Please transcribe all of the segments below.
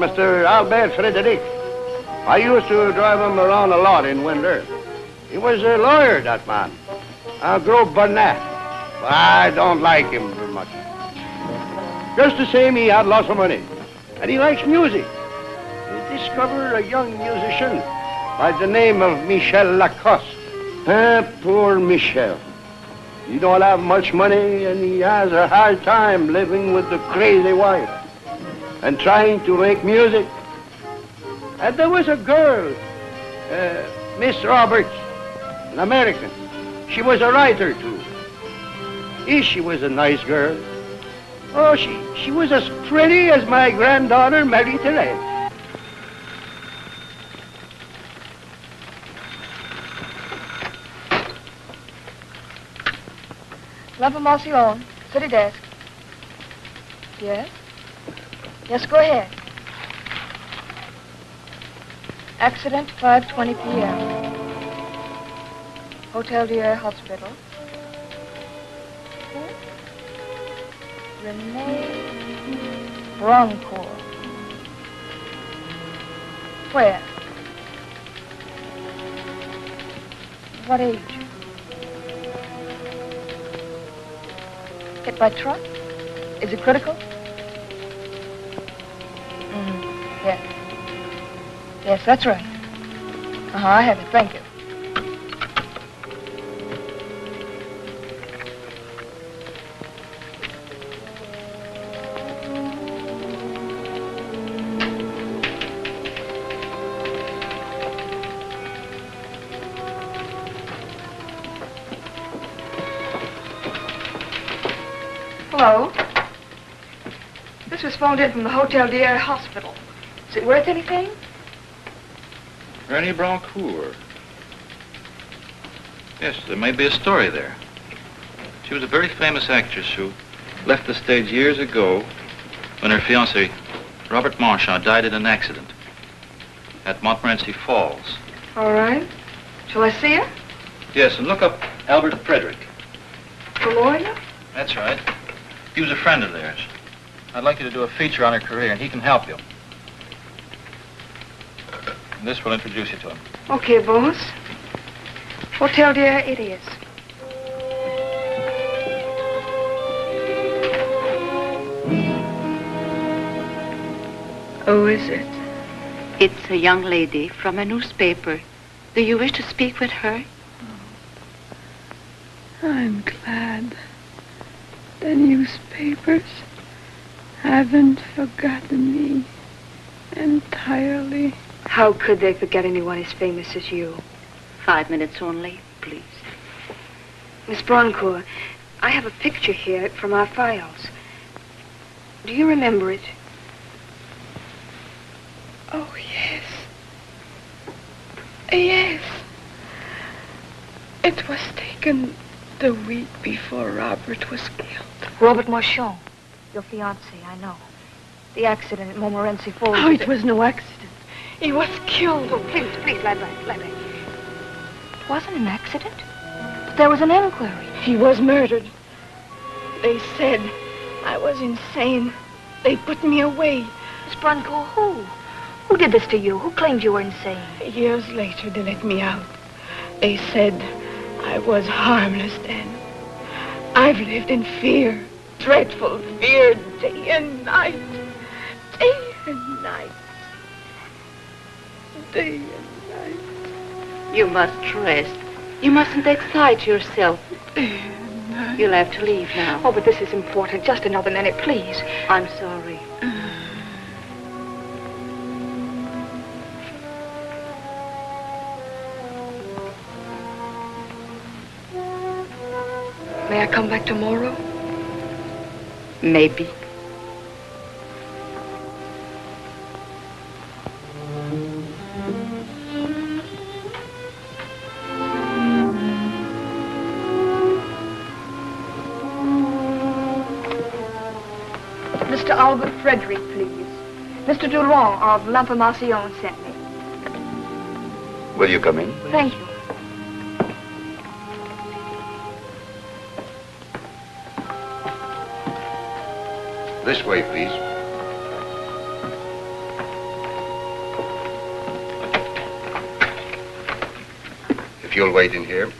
Mr. Albert Frederic. I used to drive him around a lot in winter. He was a lawyer, that man. Uh, Grove Burnett. I don't like him very much. Just the same, he had lots of money. And he likes music. He discovered a young musician by the name of Michel Lacoste. Ah, poor Michel. He don't have much money and he has a hard time living with the crazy wife and trying to make music. And there was a girl, uh, Miss Roberts, an American. She was a writer too. Eh, She was a nice girl. Oh, she, she was as pretty as my granddaughter, Marie Therese. L'Information, city desk. Yes? Yes, go ahead. Accident, 5.20 p.m. Hotel Dieu Hospital. Renee Brancourt. Where? What age? Hit by truck? Is it critical? Mm-hmm. Yes. Yes, that's right. Uh-huh, I have it. Thank you. Hello. This was phoned in from the Hotel Dieu Hospital. Is it worth anything? Rennie Brancourt. Yes, there may be a story there. She was a very famous actress who left the stage years ago when her fiancé, Robert Marchand, died in an accident at Montmorency Falls. All right. Shall I see her? Yes, and look up Albert Frederic. The lawyer? That's right. He was a friend of theirs. I'd like you to do a feature on her career, and he can help you. And this will introduce you to him. Okay, boss. Hotel Dieu it is. Oh, is it? It's a young lady from a newspaper. Do you wish to speak with her? I'm glad. The newspapers haven't forgotten me entirely. How could they forget anyone as famous as you? Five minutes only, please. Miss Brancourt, I have a picture here from our files. Do you remember it? Oh, yes. Yes. It was taken the week before Robert was killed. Robert Marchand, your fiancé, I know. The accident at Montmorency Falls. Oh, it was no accident. He was killed. Oh, please, please, lie back, lie back. It wasn't an accident. But there was an inquiry. He was murdered. They said I was insane. They put me away. Miss Brancourt, who? Who did this to you? Who claimed you were insane? Years later, they let me out. They said I was harmless then. I've lived in fear, dreadful fear, day and night. Day and night. Day and night. You must rest. You mustn't excite yourself. Oh, night. You'll have to leave now. Oh, but this is important. Just another minute, please. I'm sorry. May I come back tomorrow? Maybe. Frederic, please. Mr. Durand of L'Information sent me. Will you come in? Thank you. This way, please. If you'll wait in here.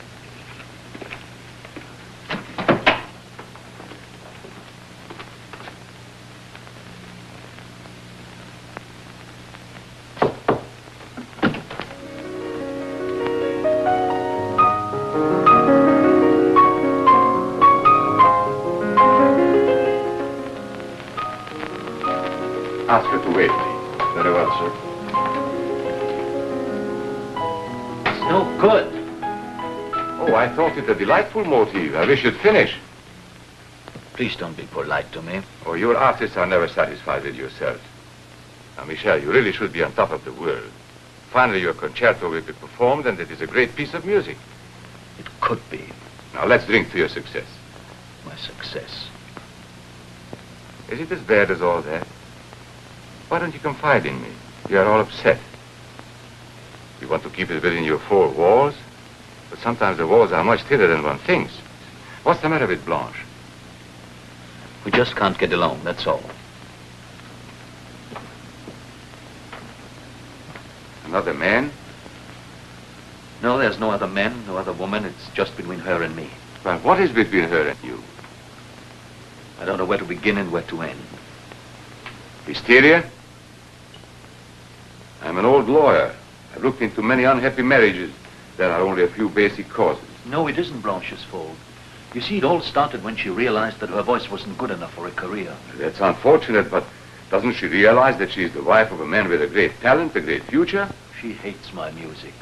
A delightful motif. I wish you'd finish. Please don't be polite to me. Oh, your artists are never satisfied with yourself. Now, Michel, you really should be on top of the world. Finally, your concerto will be performed, and it is a great piece of music. It could be Now, let's drink to your success. my success. Is it as bad as all that? Why don't you confide in me? You are all upset. You want to keep it within your four walls? But sometimes the walls are much thinner than one thinks. What's the matter with Blanche? We just can't get along, that's all. Another man? No, there's no other man, no other woman. It's just between her and me. Well, what is between her and you? I don't know where to begin and where to end. Hysteria? I'm an old lawyer. I've looked into many unhappy marriages. There are only a few basic causes. No, it isn't Blanche's fault. You see, it all started when she realized that her voice wasn't good enough for a career. That's unfortunate, but doesn't she realize that she's the wife of a man with a great talent, a great future? She hates my music.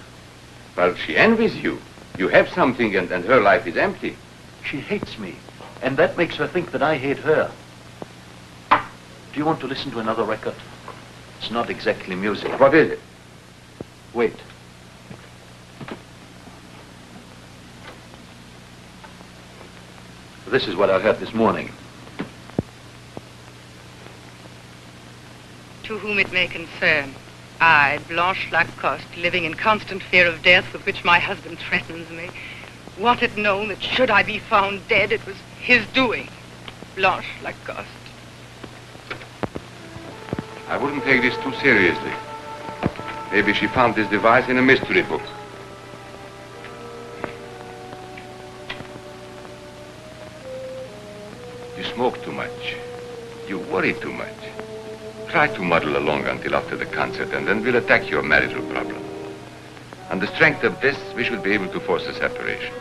Well, she envies you. You have something, and, and her life is empty. She hates me. And that makes her think that I hate her. Do you want to listen to another record? It's not exactly music. What is it? Wait. This is what I heard this morning. To whom it may concern, I, Blanche Lacoste, living in constant fear of death with which my husband threatens me, want it known that should I be found dead, it was his doing. Blanche Lacoste. I wouldn't take this too seriously. Maybe she found this device in a mystery book. Smoke too much. You worry too much. Try to muddle along until after the concert, and then we'll attack your marital problem. On the strength of this, we should be able to force a separation.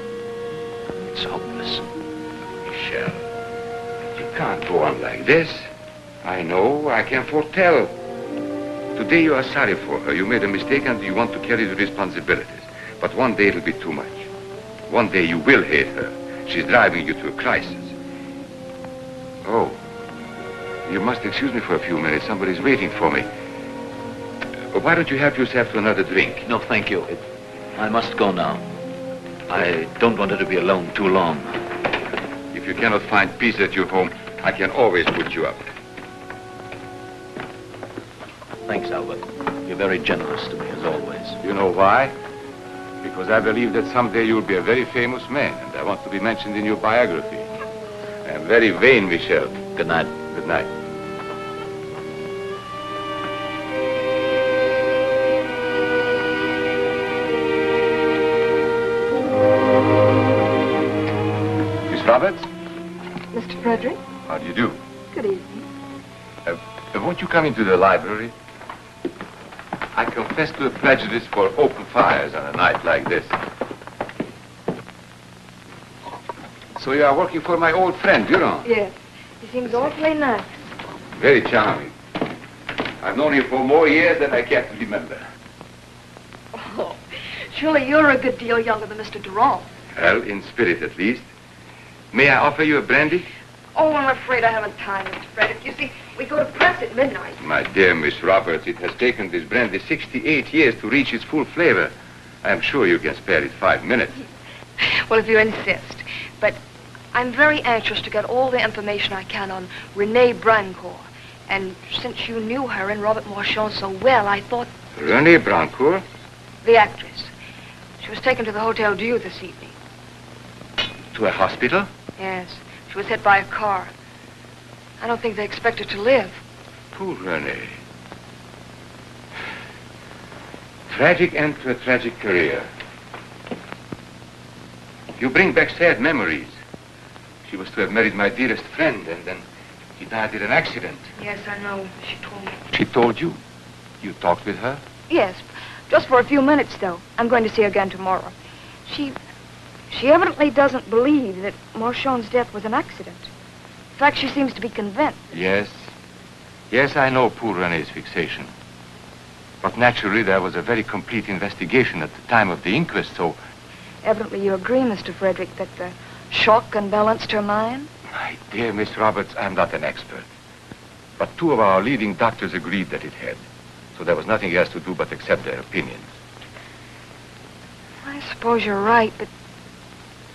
It's hopeless. Michel, you can't go on like this. I know, I can foretell. Today you are sorry for her. You made a mistake and you want to carry the responsibilities. But one day it'll be too much. One day you will hate her. She's driving you to a crisis. Oh, you must excuse me for a few minutes. Somebody's waiting for me. Uh, Why don't you help yourself to another drink? No, thank you. It, I must go now. I don't want her to be alone too long. If you cannot find peace at your home, I can always put you up. Thanks, Albert. You're very generous to me, as always. You know why? Because I believe that someday you'll be a very famous man, and I want to be mentioned in your biography. I am very vain, Michel. Good night. Good night. Miss Roberts, Mr. Frederic, how do you do? good evening. Uh, won't you come into the library? I confess to a prejudice for open fires on a night like this. So you are working for my old friend, Durand? Yes, he seems awfully nice. Very charming. I've known him for more years than I care to remember. Oh, surely you're a good deal younger than Mr. Durand. Well, in spirit at least. May I offer you a brandy? Oh, I'm afraid I haven't time, Mr. Frederic. You see, we go to press at midnight. My dear Miss Roberts, it has taken this brandy 68 years to reach its full flavor. I am sure you can spare it five minutes. Well, if you insist. But I'm very anxious to get all the information I can on Renee Brancourt. And since you knew her and Robert Marchand so well, I thought Renee Brancourt? the actress. She was taken to the Hotel Dieu this evening. To a hospital? Yes, she was hit by a car. I don't think they expect her to live. Poor Renee. Tragic end to a tragic career. You bring back sad memories. She was to have married my dearest friend, and then he died in an accident. Yes, I know. She told me. She told you? You talked with her? Yes, just for a few minutes, though. I'm going to see her again tomorrow. She, she evidently doesn't believe that Marchand's death was an accident. In fact, she seems to be convinced. Yes. Yes, I know poor Renee's fixation. But naturally, there was a very complete investigation at the time of the inquest, so... Evidently, you agree, Mr. Frederic, that the shock unbalanced her mind? My dear Miss Roberts, I'm not an expert. But two of our leading doctors agreed that it had. So there was nothing else to do but accept their opinions. I suppose you're right, but,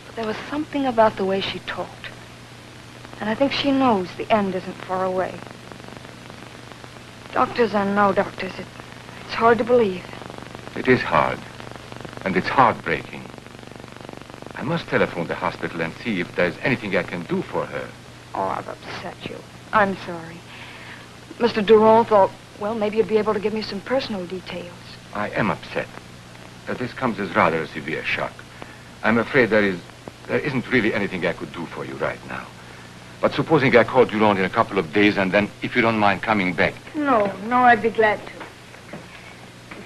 but there was something about the way she talked. And I think she knows the end isn't far away. Doctors and no doctors, it, it's hard to believe. It is hard. And it's heartbreaking. I must telephone the hospital and see if there's anything I can do for her. Oh, I've upset you. I'm sorry. Mr. Durand thought, well, maybe you'd be able to give me some personal details. I am upset. Uh, this comes as rather a severe shock. I'm afraid there is, there isn't really anything I could do for you right now. But supposing I called Durand in a couple of days and then, if you don't mind coming back. No, no, I'd be glad to.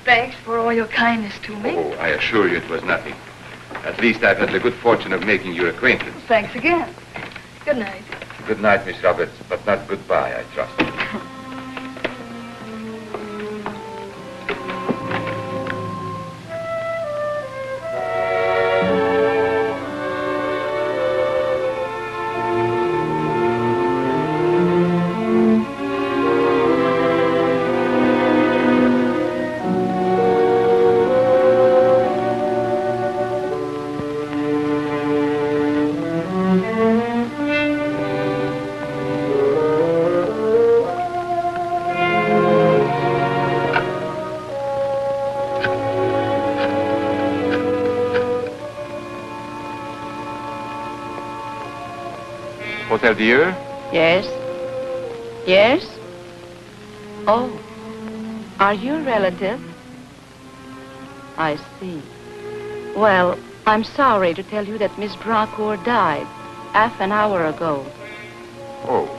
Thanks for all your kindness to me. Oh, I assure you it was nothing. At least I've had the good fortune of making your acquaintance. Thanks again. Good night. Good night, Miss Roberts, but not goodbye, I trust. Dieu? Yes? Yes? Oh, are you a relative? I see. Well, I'm sorry to tell you that Miss Brancourt died half an hour ago. Oh.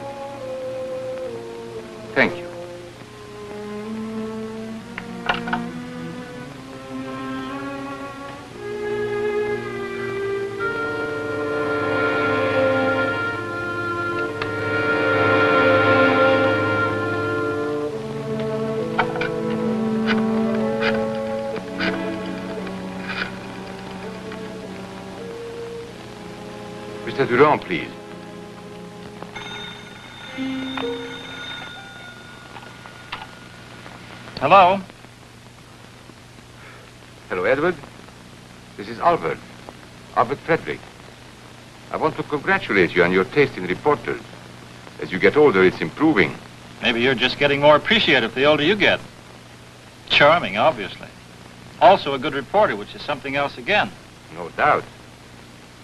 Hello? Hello, Edward. This is Albert. Albert Frederic. I want to congratulate you on your taste in reporters. As you get older, it's improving. Maybe you're just getting more appreciative the older you get. Charming, obviously. Also a good reporter, which is something else again. No doubt.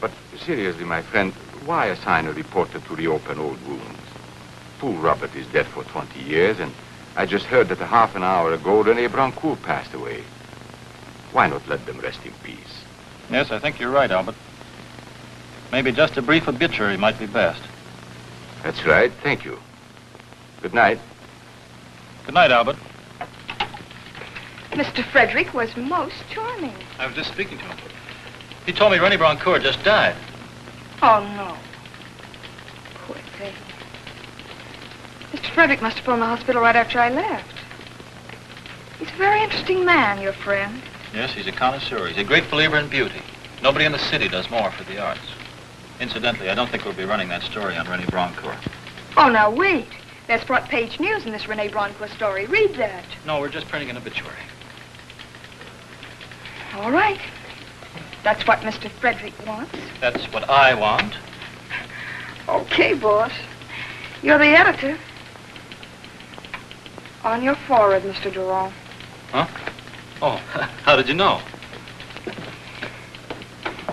But seriously, my friend, why assign a reporter to reopen old wounds? Poor Robert is dead for 20 years, and I just heard that a half an hour ago Renee Brancourt passed away. Why not let them rest in peace? Yes, I think you're right, Albert. Maybe just a brief obituary might be best. That's right. Thank you. Good night. Good night, Albert. Mr. Frederic was most charming. I was just speaking to him. He told me Rennie Brancourt just died. Oh, no. Poor thing. Mr. Frederic must have phoned the hospital right after I left. He's a very interesting man, your friend. Yes, he's a connoisseur. He's a great believer in beauty. Nobody in the city does more for the arts. Incidentally, I don't think we'll be running that story on Rennie Brancourt. Oh, now wait. There's front page news in this Renee Brancourt story. Read that. No, we're just printing an obituary. All right. That's what Mr. Frederic wants. That's what I want. Okay, boss. You're the editor. On your forehead, Mr. Durand. Huh? Oh, how did you know?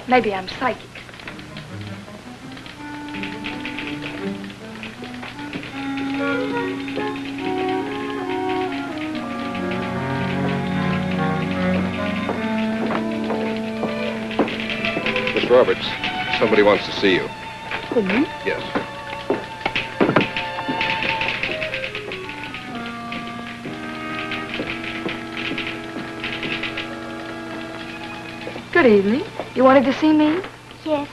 Maybe I'm psychic. Miss Roberts, somebody wants to see you. Who, me? Yes. Good evening. You wanted to see me? Yes.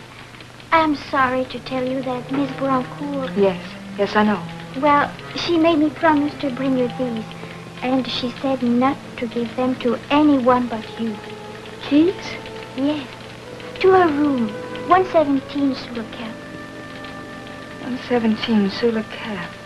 I'm sorry to tell you that Miss Brancourt, Yes. Yes, I know. well, she made me promise to bring you these. And she said not to give them to anyone but you. Keys? Yes. To her room. 117 sur le cap. 117 sous le cap.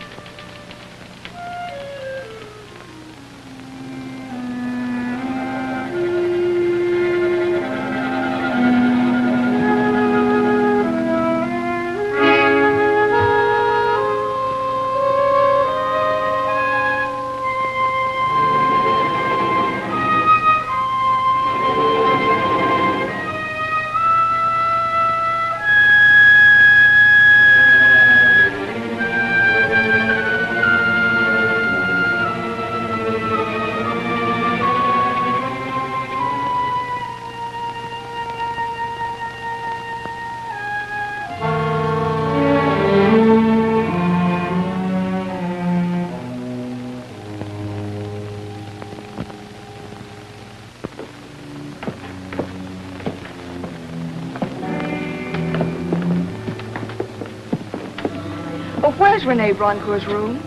Where's Renee Brancourt's room?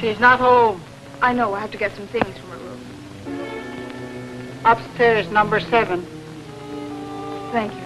She's not home. I know. I have to get some things from her room. Upstairs, number seven. Thank you.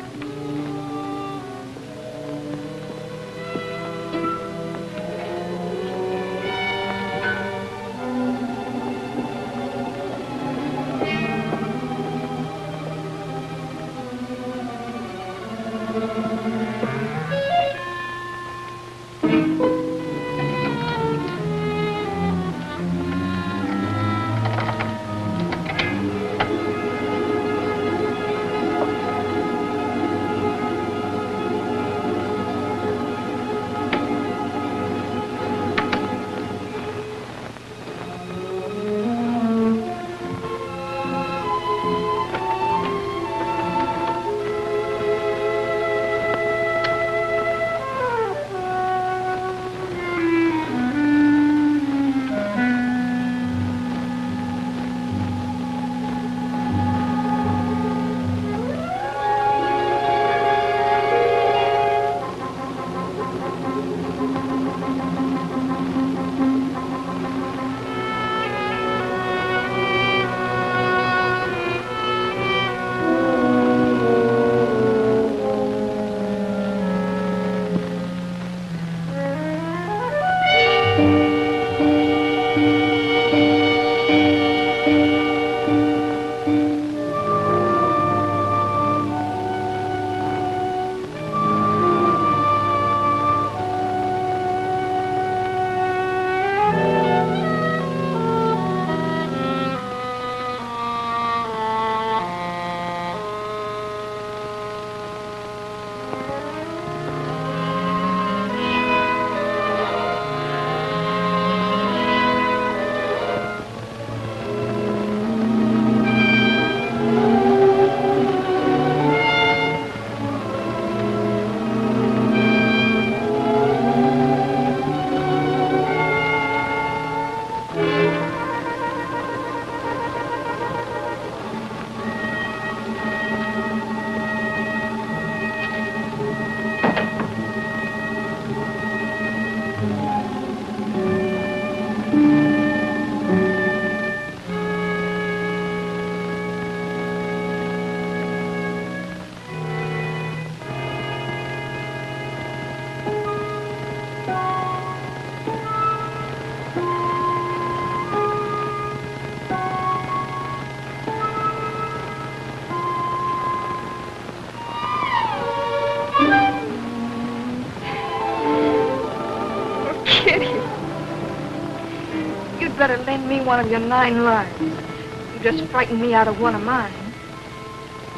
Better lend me one of your nine lives. You just frightened me out of one of mine.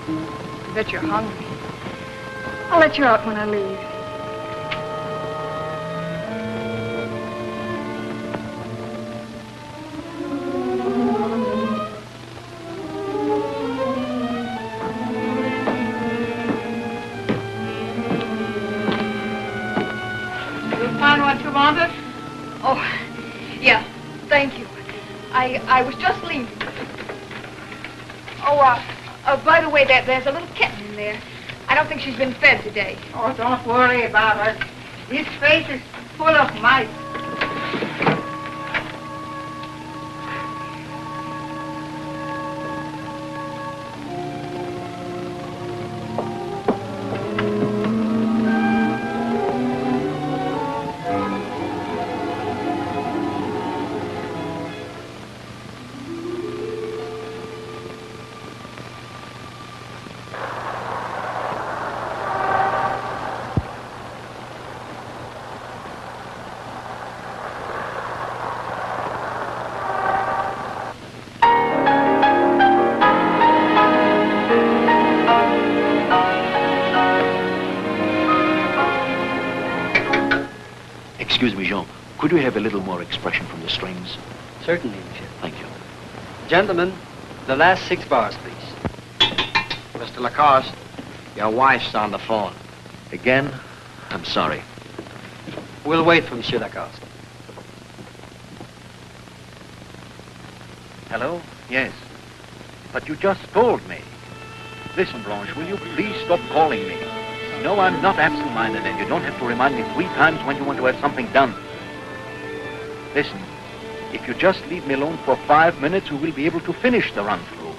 I bet you're hungry. I'll let you out when I leave. Way, there, there's a little kitten in there. I don't think she's been fed today. Oh, don't worry about her. This place is full of mice. Could we have a little more expression from the strings? Certainly, monsieur. Thank you. Gentlemen, the last six bars, please. Mr. Lacoste, your wife's on the phone. Again? I'm sorry. We'll wait for Monsieur Lacoste. Hello? Yes. But you just told me. Listen, Blanche, will you please stop calling me? No, I'm not absent-minded, and you don't have to remind me three times when you want to have something done. Listen, if you just leave me alone for five minutes, we will be able to finish the run-through.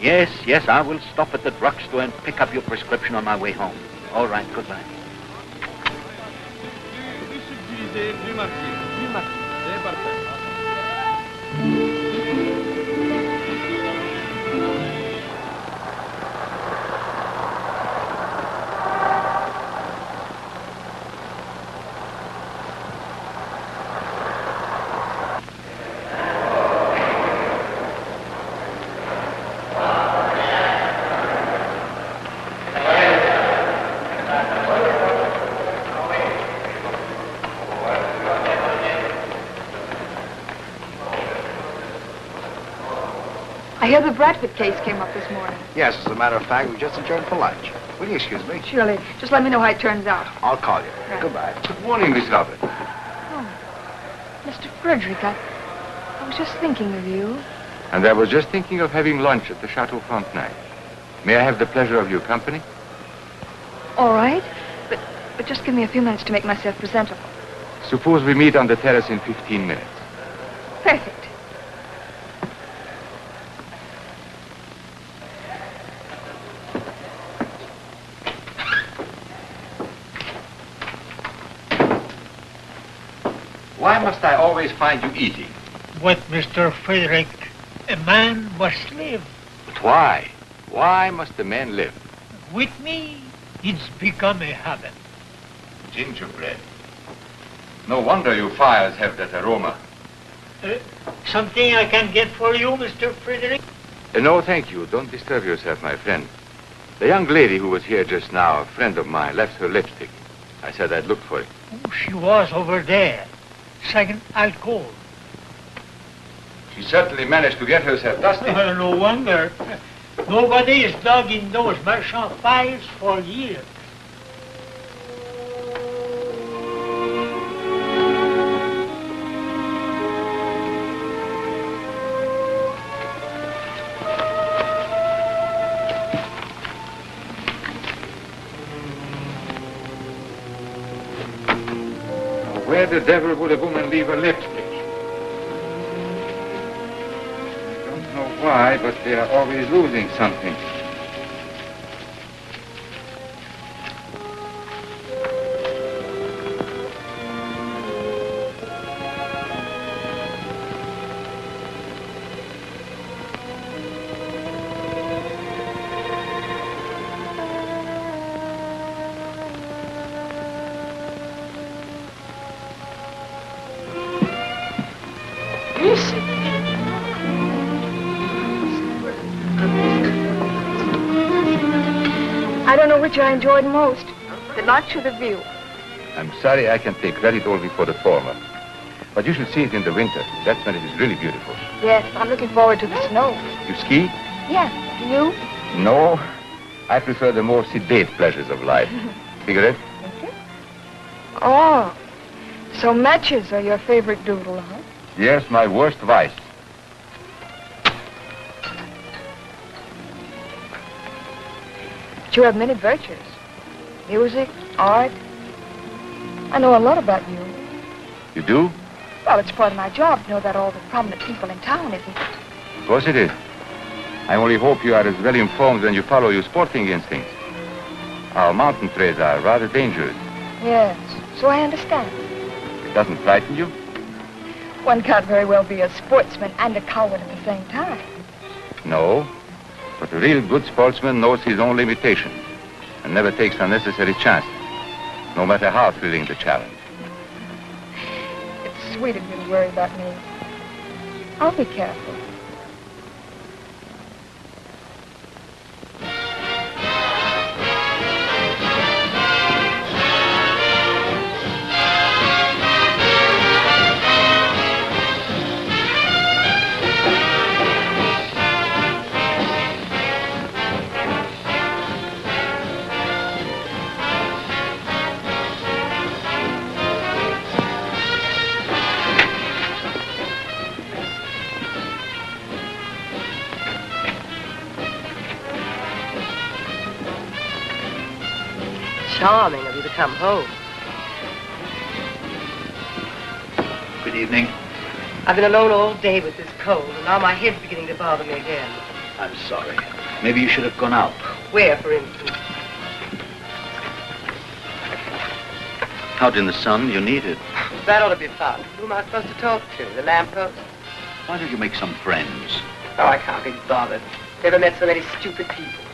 Yes, yes, I will stop at the drugstore and pick up your prescription on my way home. All right, goodbye. I hear the Bradford case came up this morning. Yes, as a matter of fact, we just adjourned for lunch. Will you excuse me? Surely, just let me know how it turns out. I'll call you. Right. Goodbye. Good morning, Miss Robert. Oh, Mr. Frederic, I, I was just thinking of you. And I was just thinking of having lunch at the Chateau Frontenac. May I have the pleasure of your company? All right, but, but just give me a few minutes to make myself presentable. Suppose we meet on the terrace in 15 minutes. Perfect. Why must I always find you eating? But, Mr. Frederic, a man must live. But why? Why must a man live? With me, it's become a habit. Gingerbread. No wonder your fires have that aroma. Uh, something I can get for you, Mr. Frederic? Uh, no, thank you. Don't disturb yourself, my friend. The young lady who was here just now, a friend of mine, left her lipstick. I said I'd look for it. Oh, she was over there. Second alcohol. She certainly managed to get herself dusty. Uh, no wonder. Nobody is dug in those Marchand files for years. The devil would a woman leave her lipstick? I don't know why, but they are always losing something. I enjoyed most, the lunch or the view. I'm sorry I can take credit only for the former. But you should see it in the winter. That's when it is really beautiful. Yes, I'm looking forward to the snow. You ski? Yes, do you? No. I prefer the more sedate pleasures of life. Cigarette? Oh, so matches are your favorite doodle, huh? Yes, my worst vice. But you have many virtues. Music, art. I know a lot about you. You do? Well, it's part of my job to know about all the prominent people in town, isn't it? Of course it is. I only hope you are as well informed when you follow your sporting instincts. Our mountain trails are rather dangerous. Yes, so I understand. It doesn't frighten you? One can't very well be a sportsman and a coward at the same time. No. A real good sportsman knows his own limitations and never takes unnecessary chances, no matter how thrilling the challenge. It's sweet of you to worry about me. I'll be careful. Charming of you to come home. Good evening. I've been alone all day with this cold, and now my head's beginning to bother me again. I'm sorry. Maybe you should have gone out. Where, for instance? Out in the sun, you need it. That ought to be fun. Who am I supposed to talk to? The lamppost? Why don't you make some friends? Oh, I can't be bothered. Never met so many stupid people.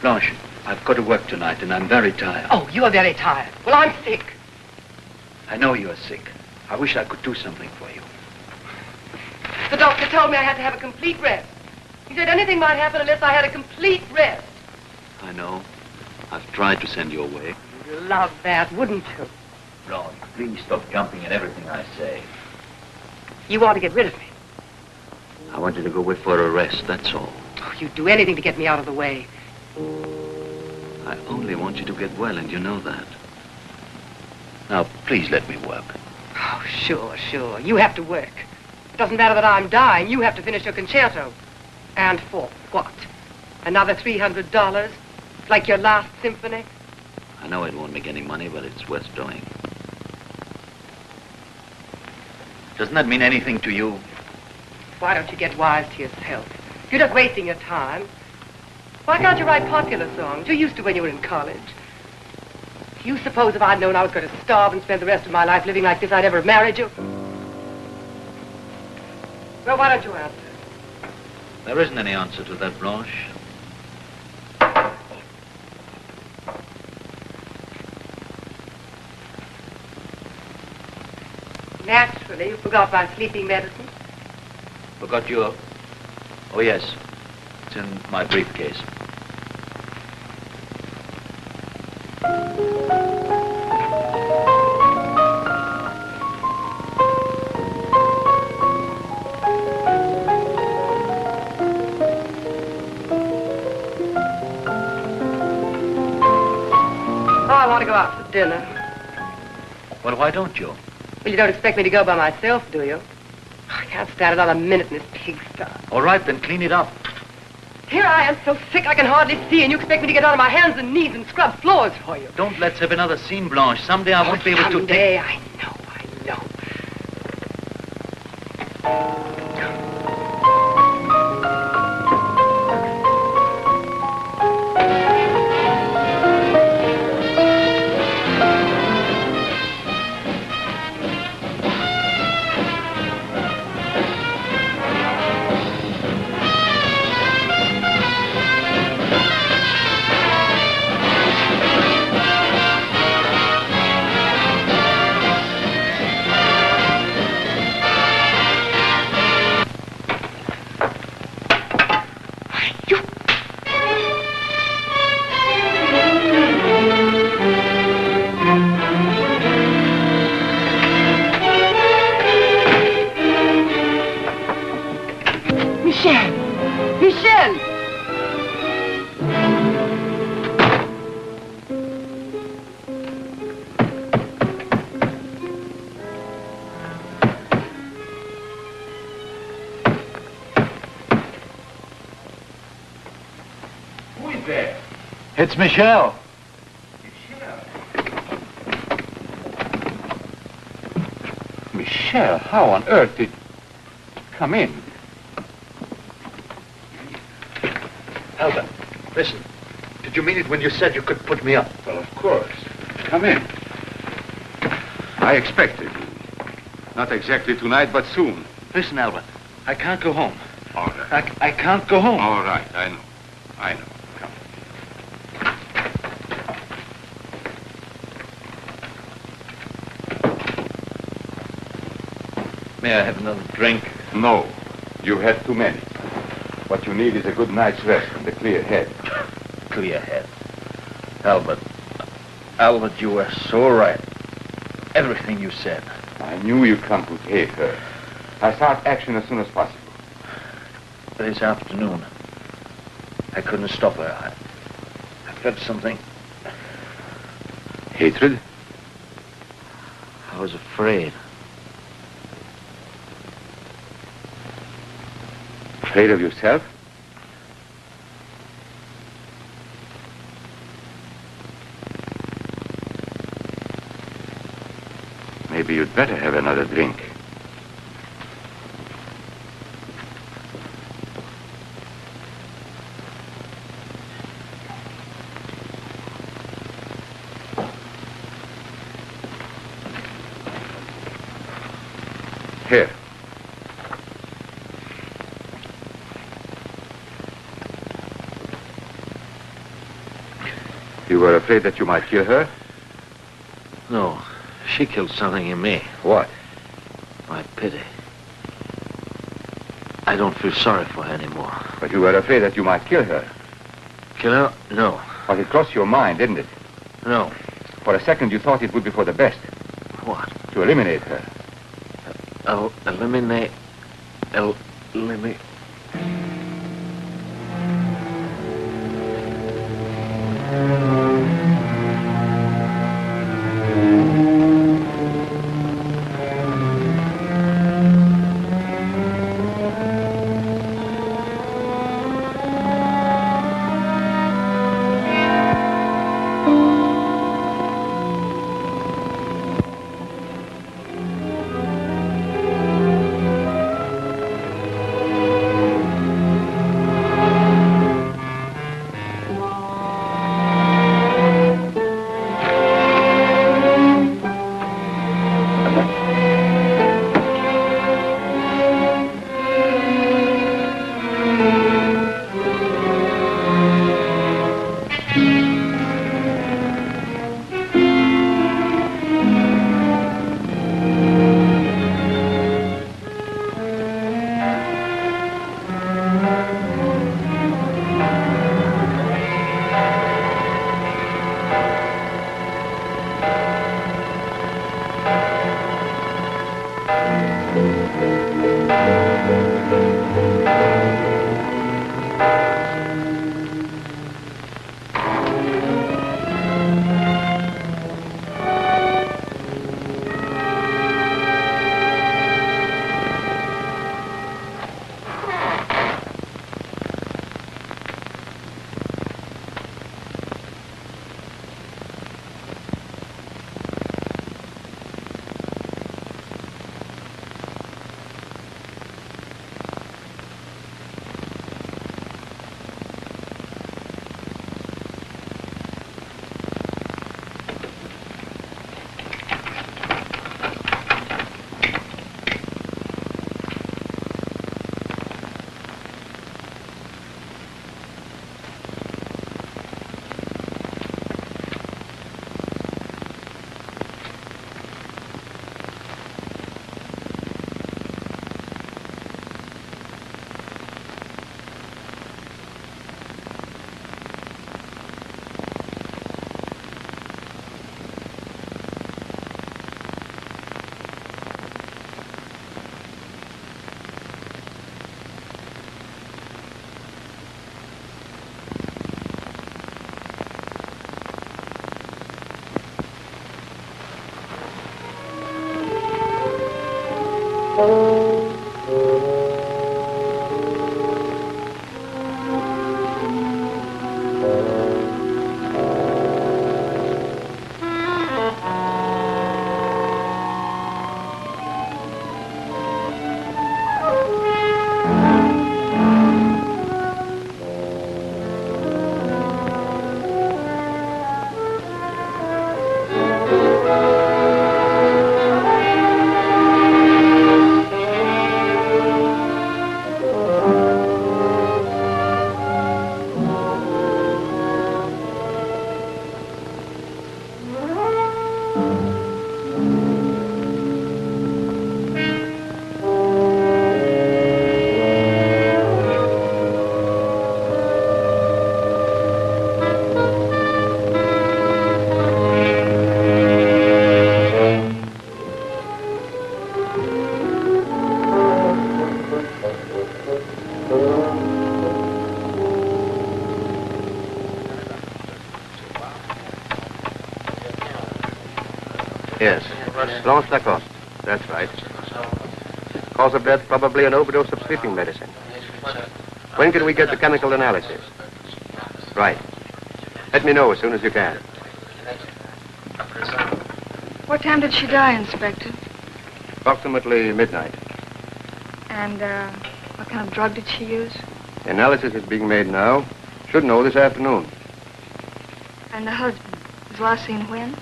Blanche, I've got to work tonight, and I'm very tired. Oh, you are very tired. Well, I'm sick. I know you're sick. I wish I could do something for you. The doctor told me I had to have a complete rest. He said anything might happen unless I had a complete rest. I know. I've tried to send you away. You'd love that, wouldn't you? Blanche, please stop jumping at everything I say. You want to get rid of me. I want you to go away for a rest, that's all. Oh, you'd do anything to get me out of the way. I only want you to get well, and you know that. Now, please let me work. Oh, sure, sure. You have to work. It Doesn't matter that I'm dying. You have to finish your concerto. And for what? Another $300? Like your last symphony? I know it won't make any money, but it's worth doing. Doesn't that mean anything to you? Why don't you get wise to yourself? You're just wasting your time. Why can't you write popular songs? You used to when you were in college. Do you suppose if I'd known I was going to starve and spend the rest of my life living like this, I'd ever have married you? Well, why don't you answer? There isn't any answer to that, Blanche. Naturally, you forgot my sleeping medicine. Forgot your... Oh, yes. It's in my briefcase. Oh, I want to go out for dinner. Well, why don't you? Well, you don't expect me to go by myself, do you? I can't stand another minute in this pigsty. All right, then clean it up. Here I am so sick I can hardly see, and you expect me to get on my hands and knees and scrub floors for you. Don't let's have another scene, Blanche. Someday I oh, won't be able to Someday, take... I know, I know. It's Michel. Michel, how on earth did... Come in. Albert, listen. Did you mean it when you said you could put me up? Well, of course. Come in. I expected you. Not exactly tonight, but soon. Listen, Albert. I can't go home. All right. I, I can't go home. All right, I know. I know. Come. May I have another drink? No. You had too many. What you need is a good night's rest and a clear head. Clear head. Albert. Albert, you were so right. Everything you said. I knew you'd come to take her. I start action as soon as possible. This afternoon, I couldn't stop her. I, I felt something. Hatred? I was afraid. Afraid of yourself? Maybe you'd better have another drink. Here. You were afraid that you might kill her? No, she killed something in me. What? My pity. I don't feel sorry for her anymore. But you were afraid that you might kill her. Kill her? No. But it crossed your mind, didn't it? No. For a second you thought it would be for the best. What? To eliminate her. El- eliminate. El- eliminate. Cause of death, probably an overdose of sleeping medicine. When can we get the chemical analysis? Right. Let me know as soon as you can. What time did she die, Inspector? Approximately midnight. And, uh, what kind of drug did she use? The analysis is being made now. Should know this afternoon. And the husband was last seen when?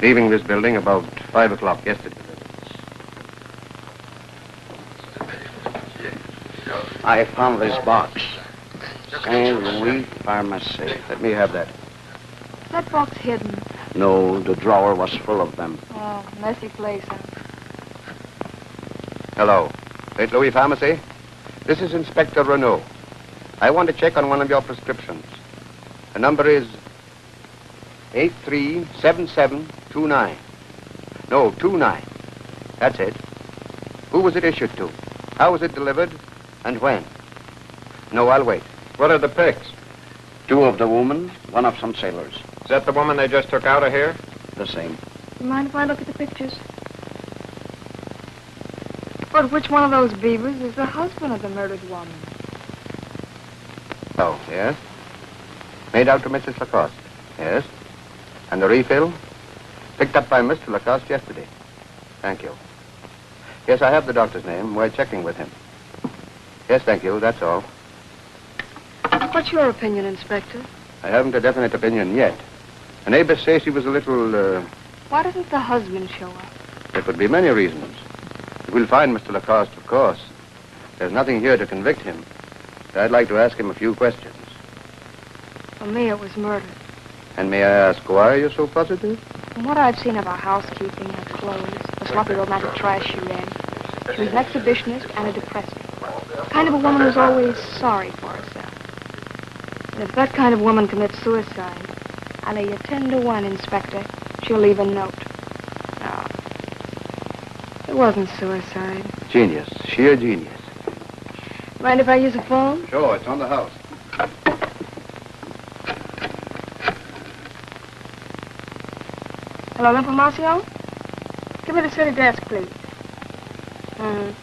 Leaving this building about 5 o'clock yesterday. I found this box. Saint Louis Pharmacy. Let me have that. That box hidden. No, the drawer was full of them. Oh, messy place, huh? Hello. St. Louis Pharmacy? This is Inspector Renault. I want to check on one of your prescriptions. The number is 837729. No, 29. That's it. Who was it issued to? How was it delivered? And when? No, I'll wait. What are the pics? Two of the woman, one of some sailors. Is that the woman they just took out of here? The same. You mind if I look at the pictures? But which one of those beavers is the husband of the murdered woman? Oh, yes? Made out to Mrs. Lacoste. Yes. And the refill? Picked up by Mr. Lacoste yesterday. Thank you. Yes, I have the doctor's name. We're checking with him. Yes, thank you. That's all. What's your opinion, Inspector? I haven't a definite opinion yet. The neighbors say she was a little, uh, Why doesn't the husband show up? there could be many reasons. We'll find Mr. Lacoste, of course. There's nothing here to convict him. I'd like to ask him a few questions. For me, it was murder. And may I ask why you're so positive? From what I've seen of her housekeeping, her clothes, the sloppy romantic trash she ran, she was an exhibitionist and a depressant. Kind of a woman who's always sorry for herself. And if that kind of woman commits suicide, I lay you ten to one, Inspector, she'll leave a note. No. It wasn't suicide. Genius. Sheer genius. Mind if I use a phone? Sure, it's on the house. Hello, Information? Give me the city desk, please. Mm.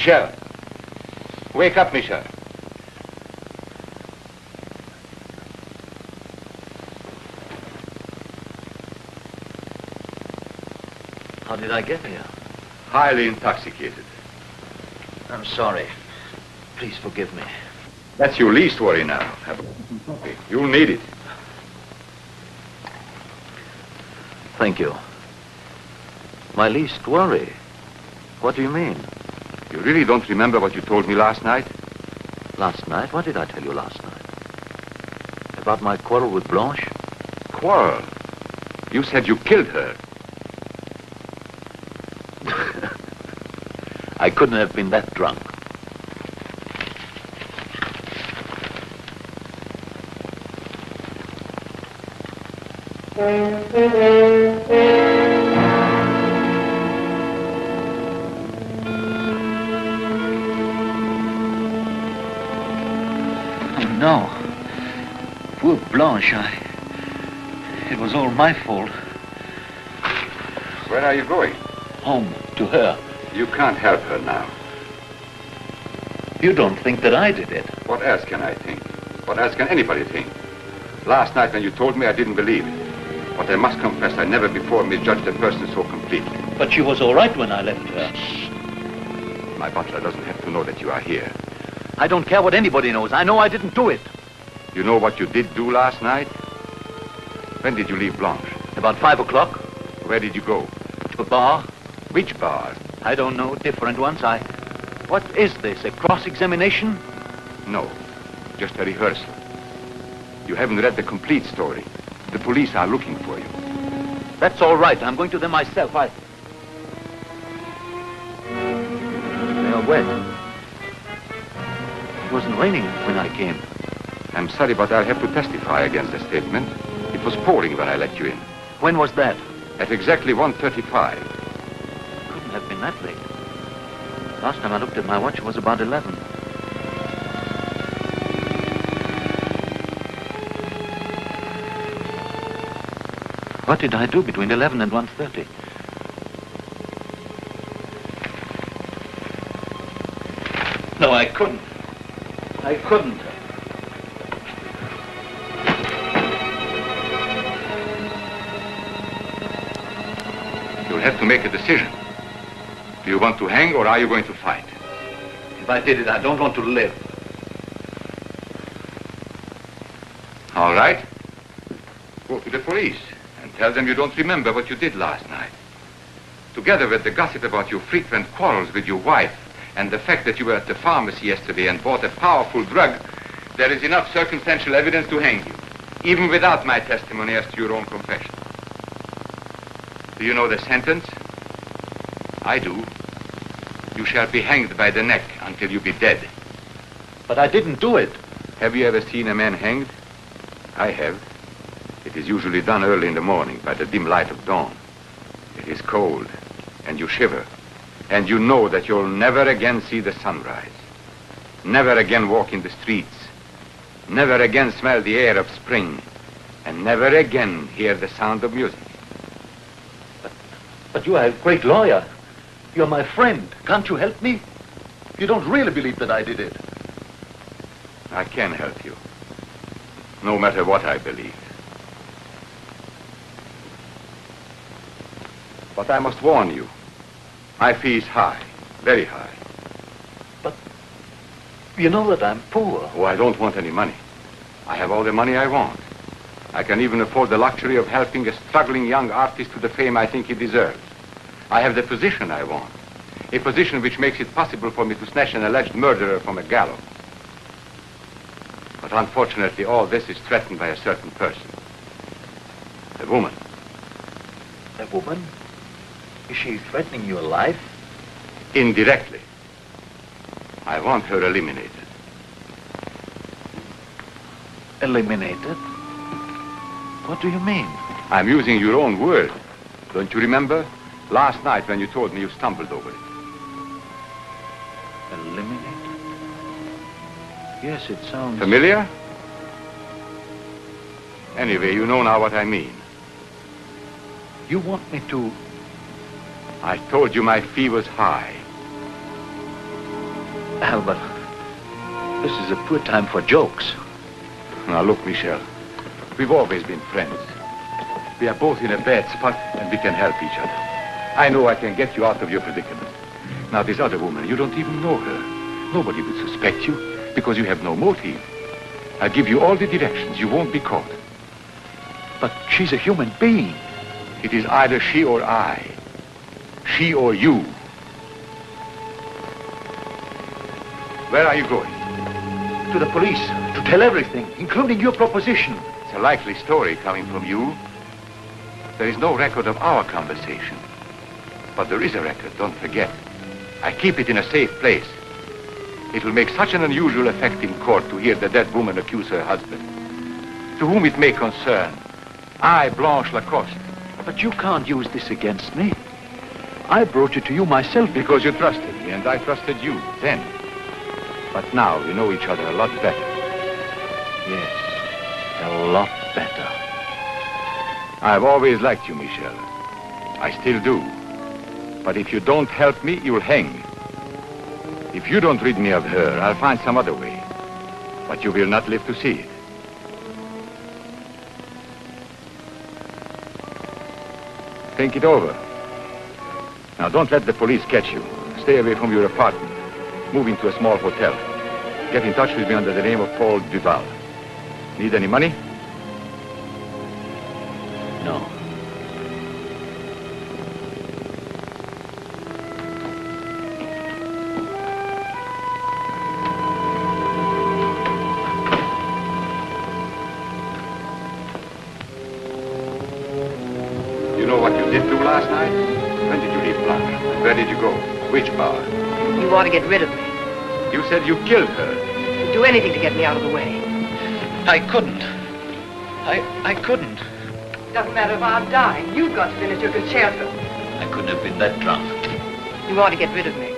Michel. Wake up, Michel. How did I get here? Highly intoxicated. I'm sorry. Please forgive me. That's your least worry now. Have a coffee. You'll need it. Thank you. My least worry? What do you mean? You really don't remember what you told me last night? Last night? What did I tell you last night? About my quarrel with Blanche? Quarrel. You said you killed her. I couldn't have been that drunk. Poor I... It was all my fault. Where are you going? Home, to her. You can't help her now. You don't think that I did it? What else can I think? What else can anybody think? Last night when you told me, I didn't believe it. But I must confess, I never before misjudged a person so completely. But she was all right when I left her. My butler doesn't have to know that you are here. I don't care what anybody knows. I know I didn't do it. You know what you did do last night? When did you leave Blanche? About five o'clock. Where did you go? To a bar. Which bar? I don't know. Different ones. I... What is this? A cross-examination? No. Just a rehearsal. You haven't read the complete story. The police are looking for you. That's all right. I'm going to them myself. I... They are wet. It wasn't raining when I came. I'm sorry, but I'll have to testify against the statement. It was pouring when I let you in. When was that? At exactly 1.35. Couldn't have been that late. Last time I looked at my watch, it was about 11. What did I do between 11 and 1.30? No, I couldn't. I couldn't. To make a decision. Do you want to hang or are you going to fight? If I did it, I don't want to live. All right. Go to the police and tell them you don't remember what you did last night. Together with the gossip about your frequent quarrels with your wife and the fact that you were at the pharmacy yesterday and bought a powerful drug, there is enough circumstantial evidence to hang you, even without my testimony as to your own confession. Do you know the sentence? I do. You shall be hanged by the neck until you be dead. But I didn't do it. Have you ever seen a man hanged? I have. It is usually done early in the morning by the dim light of dawn. It is cold, and you shiver, and you know that you'll never again see the sunrise. Never again walk in the streets. Never again smell the air of spring. And never again hear the sound of music. But you are a great lawyer. You're my friend. Can't you help me? You don't really believe that I did it. I can help you. No matter what I believe. But I must warn you. My fee is high. Very high. But you know that I'm poor. Oh, I don't want any money. I have all the money I want. I can even afford the luxury of helping a struggling young artist to the fame I think he deserves. I have the position I want. A position which makes it possible for me to snatch an alleged murderer from a gallows. But unfortunately, all this is threatened by a certain person. A woman. A woman? Is she threatening your life? Indirectly. I want her eliminated. Eliminated? What do you mean? I'm using your own word. Don't you remember? Last night when you told me you stumbled over it. Eliminated? Yes, it sounds... Familiar? Anyway, you know now what I mean. You want me to... I told you my fee was high. Albert, this is a poor time for jokes. Now look, Michel, we've always been friends. We are both in a bad spot and we can help each other. I know I can get you out of your predicament. Now this other woman, you don't even know her. Nobody would suspect you because you have no motive. I'll give you all the directions. You won't be caught. But she's a human being. It is either she or I. She or you. Where are you going? To the police, to tell everything, including your proposition. It's a likely story coming from you. There is no record of our conversation. But there is a record, don't forget. I keep it in a safe place. It will make such an unusual effect in court to hear the dead woman accuse her husband. To whom it may concern, I, Blanche Lacoste. But you can't use this against me. I brought it to you myself. Because you trusted me, and I trusted you then. But now we know each other a lot better. Yes, a lot better. I've always liked you, Michel. I still do. But if you don't help me, you'll hang. If you don't rid me of her, I'll find some other way. But you will not live to see it. Think it over. Now, don't let the police catch you. Stay away from your apartment. Move into a small hotel. Get in touch with me under the name of Paul Duval. Need any money? No. You know what you did do last night? When did you leave Blanche? And where did you go? Which bar? You ought to get rid of me. You said you killed her. You'd do anything to get me out of the way. I couldn't. I, I couldn't. Doesn't matter if I'm dying. You've got to finish your concerto. I couldn't have been that drunk. You want to get rid of me.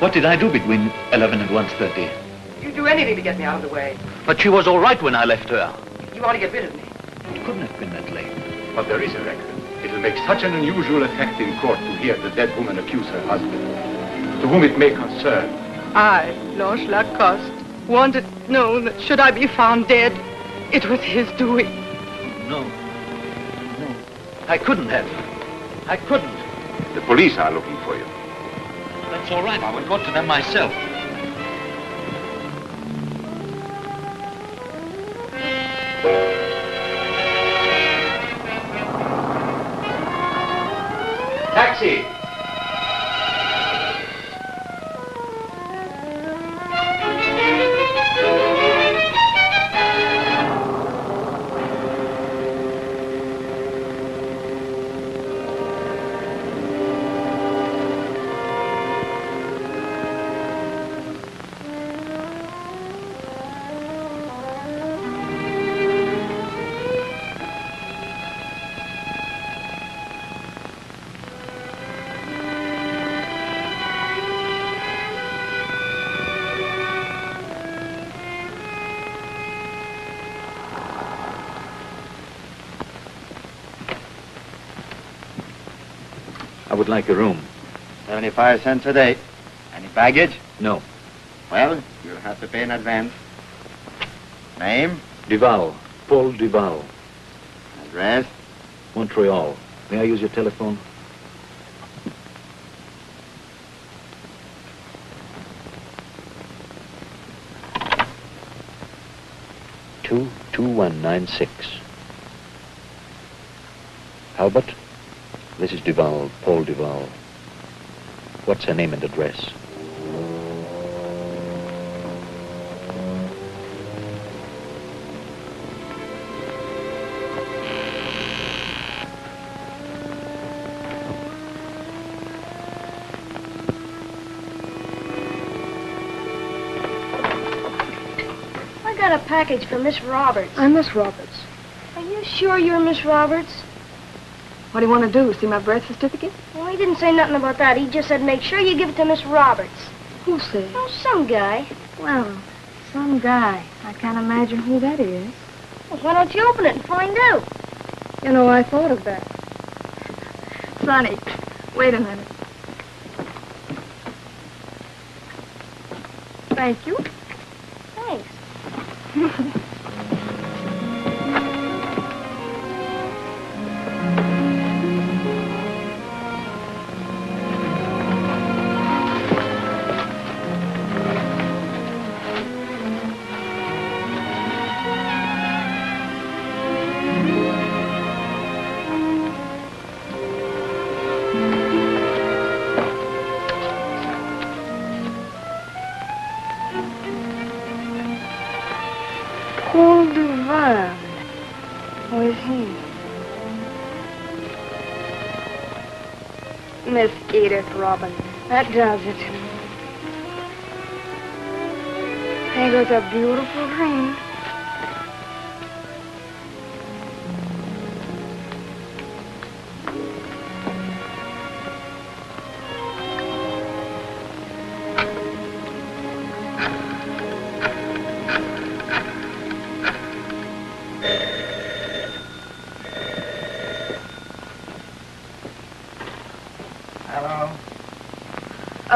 What did I do between 11 and 1.30? You'd do anything to get me out of the way. But she was all right when I left her. You want to get rid of me. It couldn't have been that late. But there is a record. It will make such an unusual effect in court to hear the dead woman accuse her husband, to whom it may concern. I, Blanche Lacoste, wanted known that should I be found dead, it was his doing. No. No. I couldn't have. I couldn't. The police are looking for you. That's all right. I will go to them myself. Would like a room. 75 cents a day. Any baggage? No. Well, you'll have to pay in advance. Name? Duval. Paul Duval. Address? Montreal. May I use your telephone? Two two one nine six. Albert, this is Duval, Paul Duval. What's her name and address? I got a package for Miss Roberts. I'm Miss Roberts. Are you sure you're Miss Roberts? What do you want to do? See my birth certificate? Well, he didn't say nothing about that. He just said make sure you give it to Miss Roberts. Who said? Oh, some guy. Well, some guy. I can't imagine who that is. Well, why don't you open it and find out? You know, I thought of that. Sonny, wait a minute. Thank you. Robin. That does it. There goes a beautiful dream.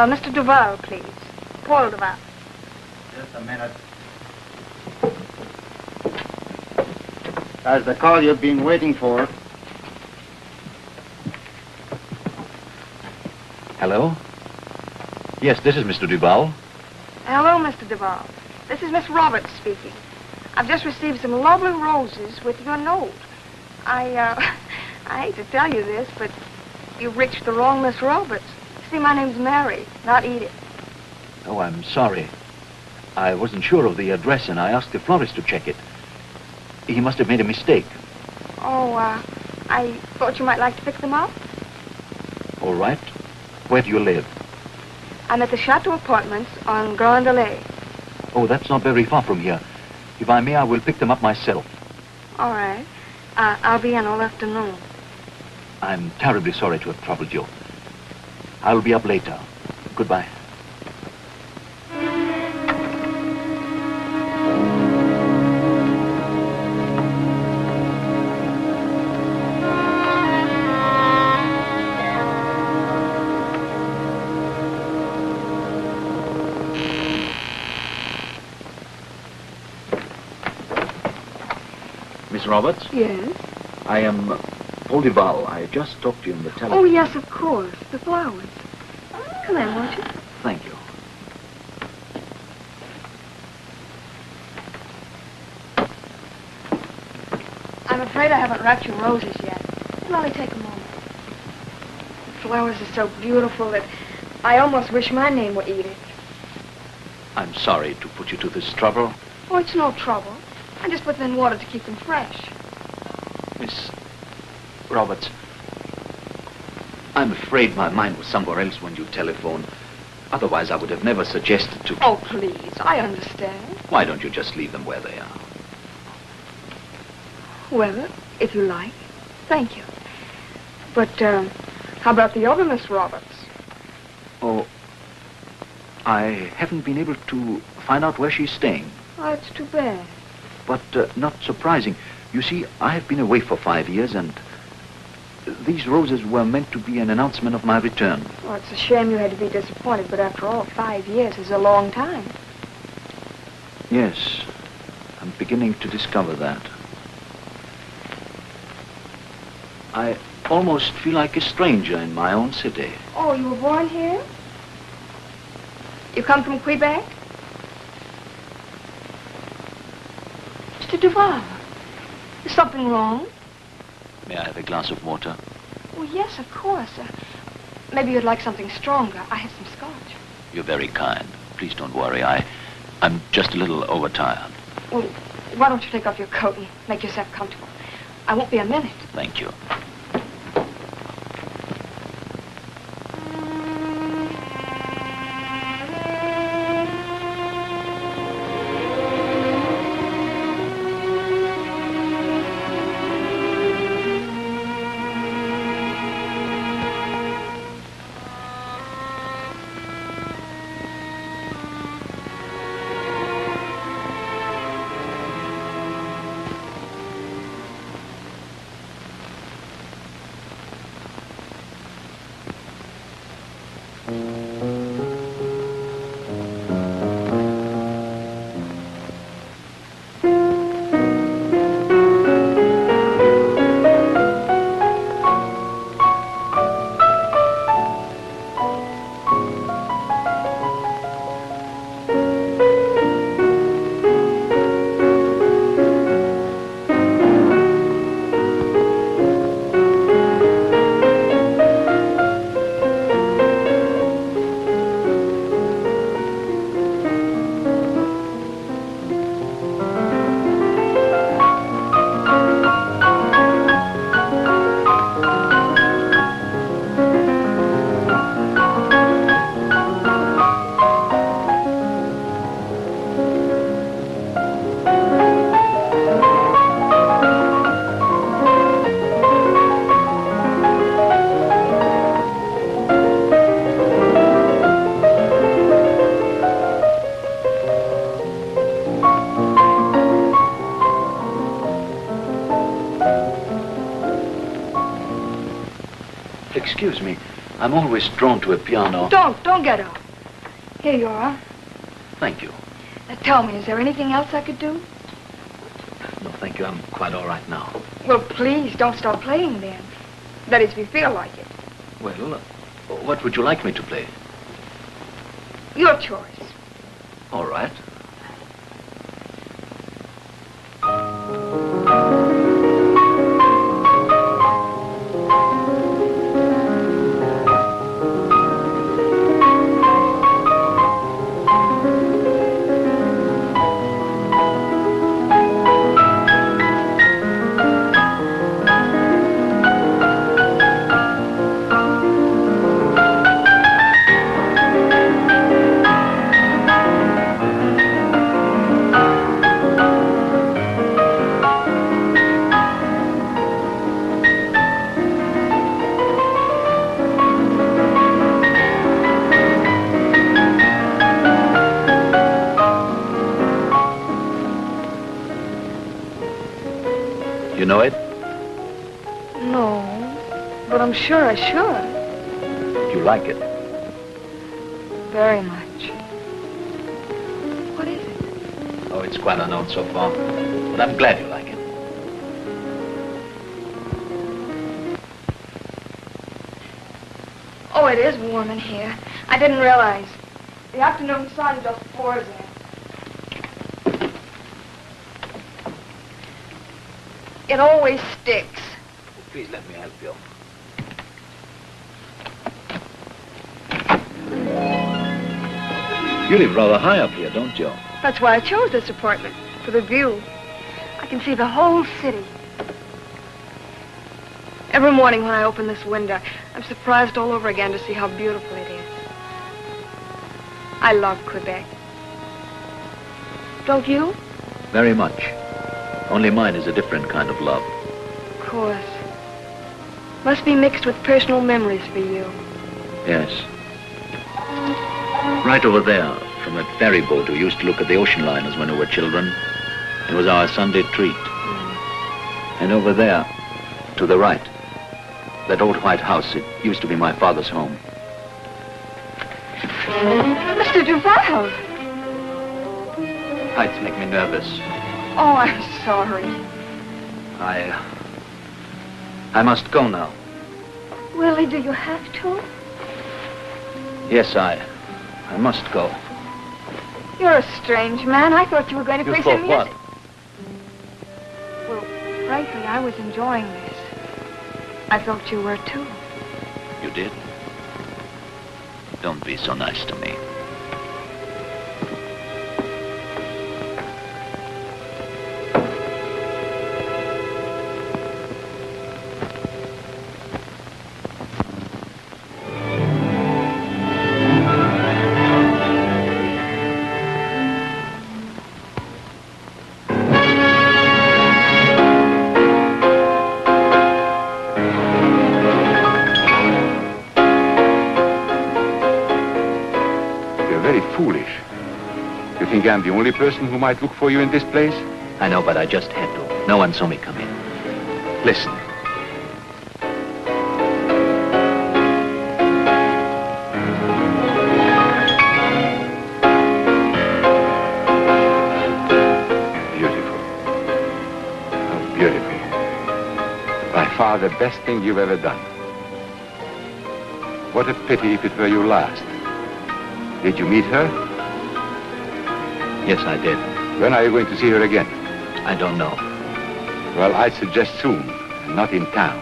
Uh, Mr. Duval, please. Paul Duval. Just a minute. That's the call you've been waiting for. Hello? Yes, this is Mr. Duval. Hello, Mr. Duval. This is Miss Roberts speaking. I've just received some lovely roses with your note. I, uh, I hate to tell you this, but you've reached the wrong Miss Roberts. See, my name's Mary, not Edith. Oh, I'm sorry. I wasn't sure of the address, and I asked the florist to check it. He must have made a mistake. Oh, uh, I thought you might like to pick them up. All right. Where do you live? I'm at the Chateau Apartments on Grande Allée. Oh, that's not very far from here. If I may, I will pick them up myself. All right. Uh, I'll be in all afternoon. I'm terribly sorry to have troubled you. I'll be up later. Goodbye. Miss Roberts, Yes? I am Paul Duval. I just talked to you on the telephone. Oh, yes, of course. The flowers. Come in, won't you? Thank you. I'm afraid I haven't wrapped your roses yet. It'll only take a moment. The flowers are so beautiful that I almost wish my name were Edith. I'm sorry to put you to this trouble. Oh, it's no trouble. I just put them in water to keep them fresh. Miss Roberts, I'm afraid my mind was somewhere else when you telephoned. Otherwise, I would have never suggested to... Oh, please. I understand. Why don't you just leave them where they are? Well, if you like. Thank you. But, um, how about the other Miss Roberts? Oh, I haven't been able to find out where she's staying. Oh, it's too bad. But uh, not surprising. You see, I have been away for five years, and these roses were meant to be an announcement of my return. Well, it's a shame you had to be disappointed, but after all, five years is a long time. Yes, I'm beginning to discover that. I almost feel like a stranger in my own city. Oh, you were born here? You come from Quebec? Mr. Duval, is something wrong? May I have a glass of water? Oh, yes, of course. Uh, maybe you'd like something stronger. I have some scotch. You're very kind. Please don't worry. I, I'm just a little overtired. Well, why don't you take off your coat and make yourself comfortable? I won't be a minute. Thank you. I'm always drawn to a piano. Don't, don't get up. Here you are. Thank you. Now tell me, is there anything else I could do? No, thank you. I'm quite all right now. Well, please, don't stop playing then. That is, if you feel like it. Well, uh, what would you like me to play? Your choice. I'm sure I should. Do you like it? Very much. What is it? Oh, it's quite unknown so far. But I'm glad you like it. Oh, it is warm in here. I didn't realize. The afternoon sun just pours in. It always sticks. Please let me help you. You live rather high up here, don't you? That's why I chose this apartment, for the view. I can see the whole city. Every morning when I open this window, I'm surprised all over again to see how beautiful it is. I love Quebec. Don't you? Very much. Only mine is a different kind of love. Of course. Must be mixed with personal memories for you. Yes. Right over there, from that ferry boat who used to look at the ocean liners when we were children. It was our Sunday treat. And over there, to the right, that old white house, it used to be my father's home. Mr. Duval! Heights make me nervous. Oh, I'm sorry. I... uh, I must go now. Willie, do you have to? Yes, I... I must go. You're a strange man. I thought you were going to You play some what? music. Well, frankly, I was enjoying this. I thought you were too. You did? Don't be so nice to me. I'm the only person who might look for you in this place? I know, but I just had to. No one saw me come in. Listen. Beautiful. Oh, beautiful. By far the best thing you've ever done. What a pity if it were your last. Did you meet her? Yes, I did. When are you going to see her again? I don't know. Well, I'd suggest soon, and not in town.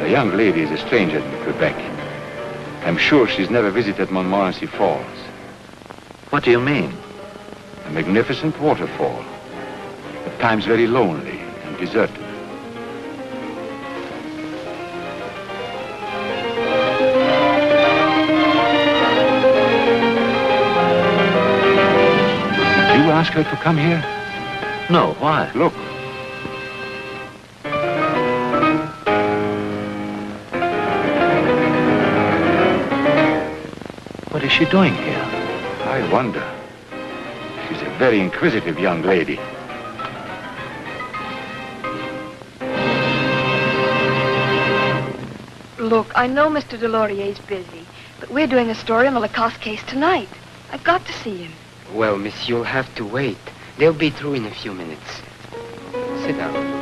The young lady is a stranger in Quebec. I'm sure she's never visited Montmorency Falls. What do you mean? A magnificent waterfall. At times very lonely and deserted. Her to come here? No, why? Look. What is she doing here? I wonder. She's a very inquisitive young lady. Look, I know Mr. Delorier's busy, but we're doing a story on the Lacoste case tonight. I've got to see him. Well, miss, you'll have to wait. They'll be through in a few minutes. Sit down.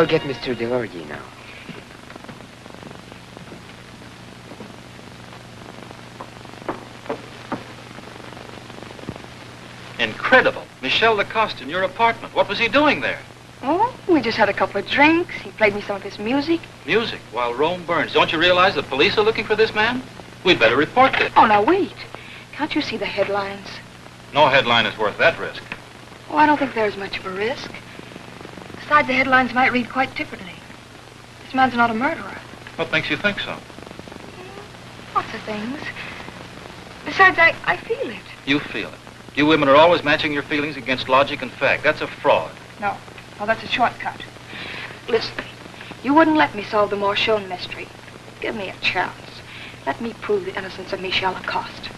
I'll get Mr. Delorgy now. Incredible. Michel Lacoste in your apartment. What was he doing there? Oh, we just had a couple of drinks. He played me some of his music. Music while Rome burns. Don't you realize the police are looking for this man? We'd better report this. Oh, now wait. Can't you see the headlines? No headline is worth that risk. Oh, I don't think there's much of a risk. Besides, the headlines might read quite differently. This man's not a murderer. What makes you think so? Lots of things. Besides, I, I feel it. You feel it. You women are always matching your feelings against logic and fact. That's a fraud. No. Well, that's a shortcut. Listen, you wouldn't let me solve the Marchand mystery. Give me a chance. Let me prove the innocence of Michel Lacoste.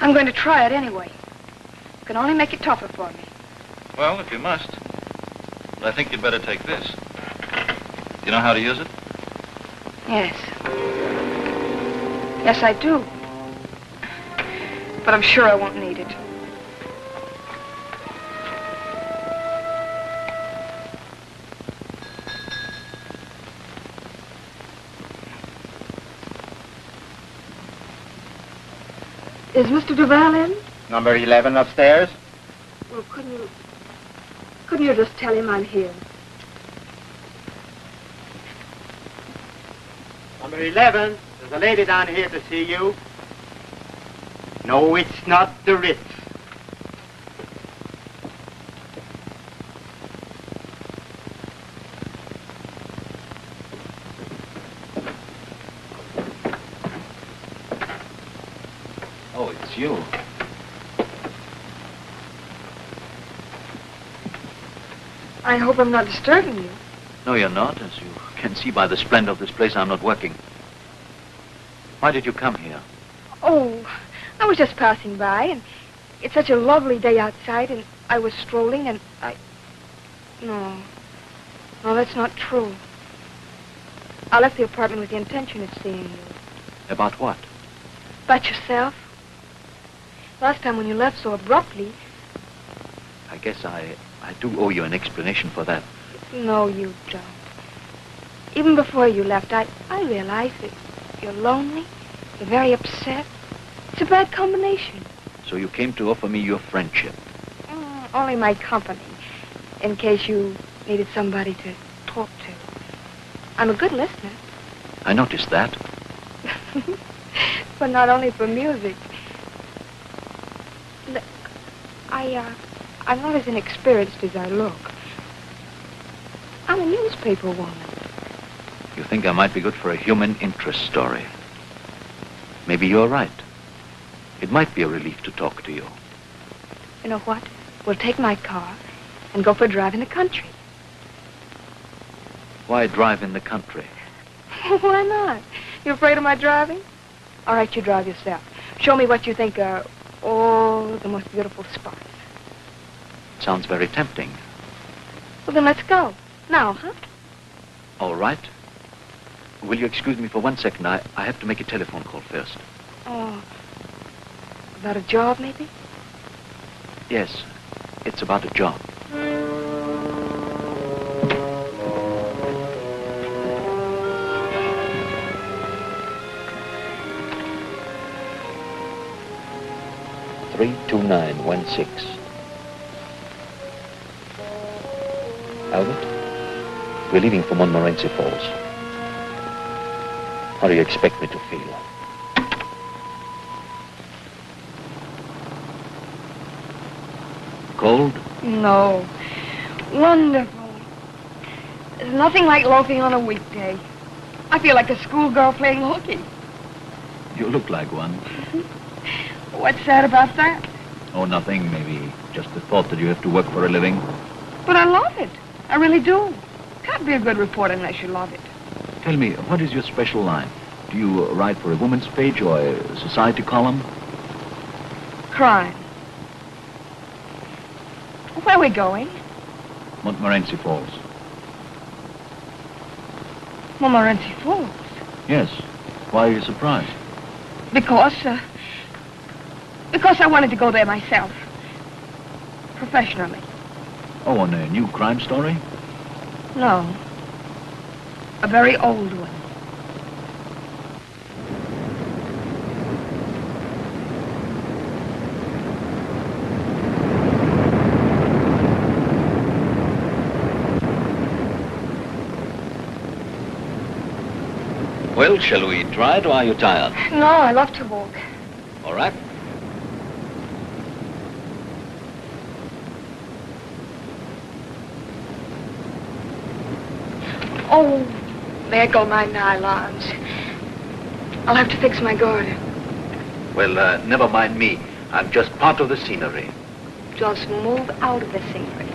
I'm going to try it anyway. You can only make it tougher for me. Well, if you must. But I think you'd better take this. You know how to use it? Yes. Yes, I do. But I'm sure I won't need it. Is Mr. Duval in? Number 11 upstairs? Well, couldn't you... Couldn't you just tell him I'm here? Number 11, there's a lady down here to see you. No, it's not the Ritz. Oh, it's you. I hope I'm not disturbing you. No, you're not. As you can see by the splendor of this place, I'm not working. Why did you come here? Oh, I was just passing by, and it's such a lovely day outside, and I was strolling, and I... No. No, that's not true. I left the apartment with the intention of seeing you. About what? About yourself. Last time when you left so abruptly, I guess I, I do owe you an explanation for that. no, you don't. Even before you left, I, I realized that you're lonely, you're very upset. It's a bad combination. So you came to offer me your friendship. Mm, only my company, in case you needed somebody to talk to. I'm a good listener, I noticed that. but not only for music. Look, I, uh, I'm not as inexperienced as I look. I'm a newspaper woman. You think I might be good for a human interest story. Maybe you're right. It might be a relief to talk to you. You know what? We'll take my car and go for a drive in the country. Why drive in the country? Why not? You afraid of my driving? All right, you drive yourself. Show me what you think are all the most beautiful spots. Sounds very tempting. Well, then let's go. Now, huh? All right. Will you excuse me for one second? I, I have to make a telephone call first. Oh. About a job, maybe? Yes, it's about a job. Three two nine one six. Albert, we're leaving for Montmorency Falls. How do you expect me to feel? Cold? No. Wonderful. There's nothing like loafing on a weekday. I feel like a schoolgirl playing hooky. You look like one. What's sad about that? Oh, nothing. Maybe just the thought that you have to work for a living. But I love it. I really do. Can't be a good reporter unless you love it. Tell me, what is your special line? Do you uh, write for a woman's page or a society column? Crime. Where are we going? Montmorency Falls. Montmorency Falls. Yes. Why are you surprised? Because, uh, because I wanted to go there myself. Professionally. Oh, on a new crime story? No. A very old one. Well, shall we try it or are you tired? No, I love to walk. All right. Oh, there go my nylons. I'll have to fix my garden. Well, uh, never mind me. I'm just part of the scenery. Just move out of the scenery.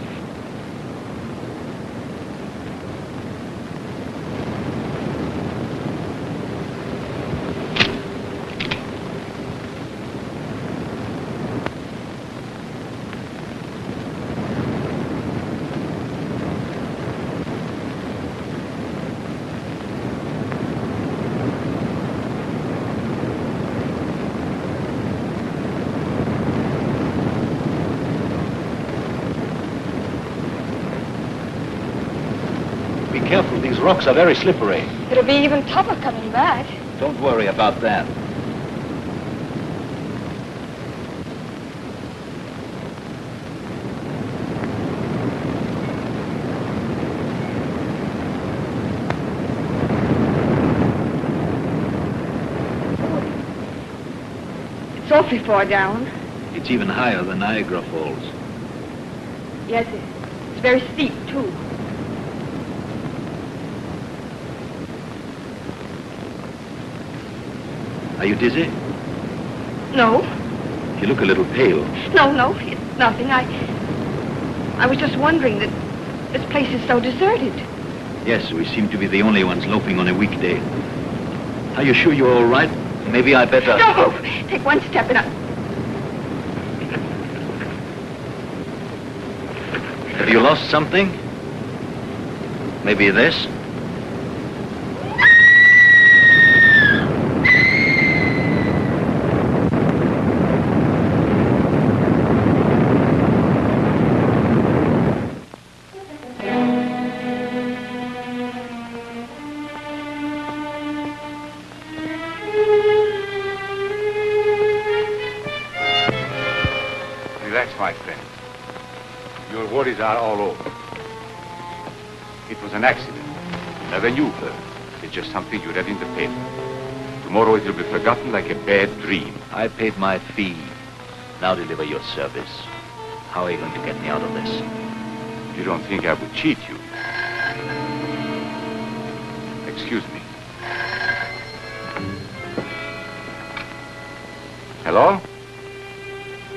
Be careful, these rocks are very slippery. It'll be even tougher coming back. Don't worry about that. It's awfully far down. It's even higher than Niagara Falls. Yes, it- it's very steep, too. Are you dizzy? No, You look a little pale. no, no, it's nothing. I, I was just wondering that this place is so deserted. Yes, we seem to be the only ones loping on a weekday. Are you sure you're all right? Maybe I better... No, take one step and I... Have you lost something? Maybe this? Bad dream. I paid my fee. Now deliver your service. How are you going to get me out of this? You don't think I would cheat you? Excuse me. Hello?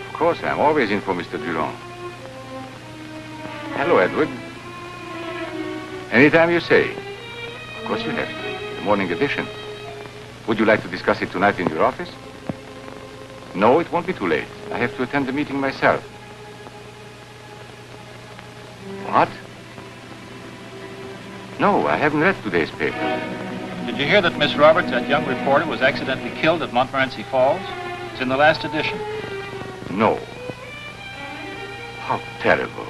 Of course, I'm always in for Mr. Durand. Hello, Edward. Anytime you say. Of course you have. The morning edition. Would you like to discuss it tonight in your office? No, it won't be too late. I have to attend the meeting myself. What? No, I haven't read today's paper. Did you hear that Miss Roberts, that young reporter, was accidentally killed at Montmorency Falls? It's in the last edition. No. How terrible.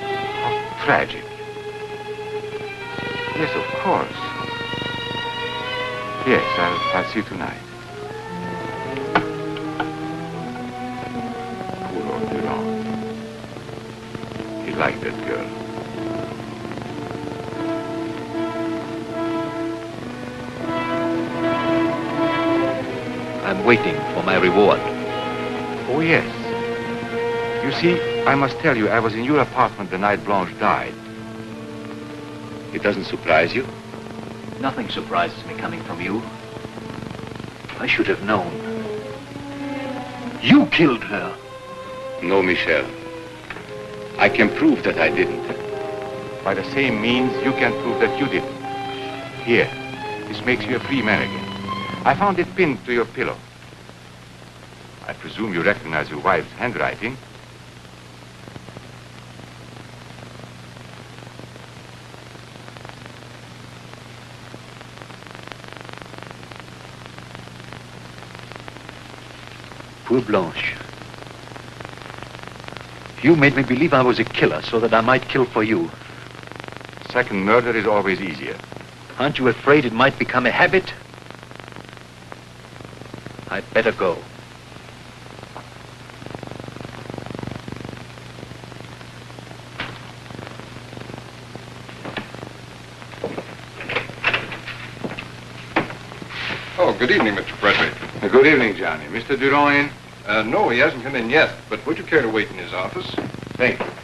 How tragic. Yes, of course. Yes, I'll, see you tonight. Poor old Durand. He liked that girl. I'm waiting for my reward. Oh, yes. You see, I must tell you, I was in your apartment the night Blanche died. It doesn't surprise you? Nothing surprises me coming from you. I should have known. You killed her. No, Michel. I can prove that I didn't. By the same means, you can prove that you didn't. Here, this makes you a free man again. I found it pinned to your pillow. I presume you recognize your wife's handwriting. Poor Blanche. You made me believe I was a killer so that I might kill for you. Second murder is always easier. Aren't you afraid it might become a habit? I'd better go. Oh, good evening, Mr. Frederic. Good evening, Johnny. Mr. Durand? Uh, no, he hasn't come in yet, but would you care to wait in his office? Thank you.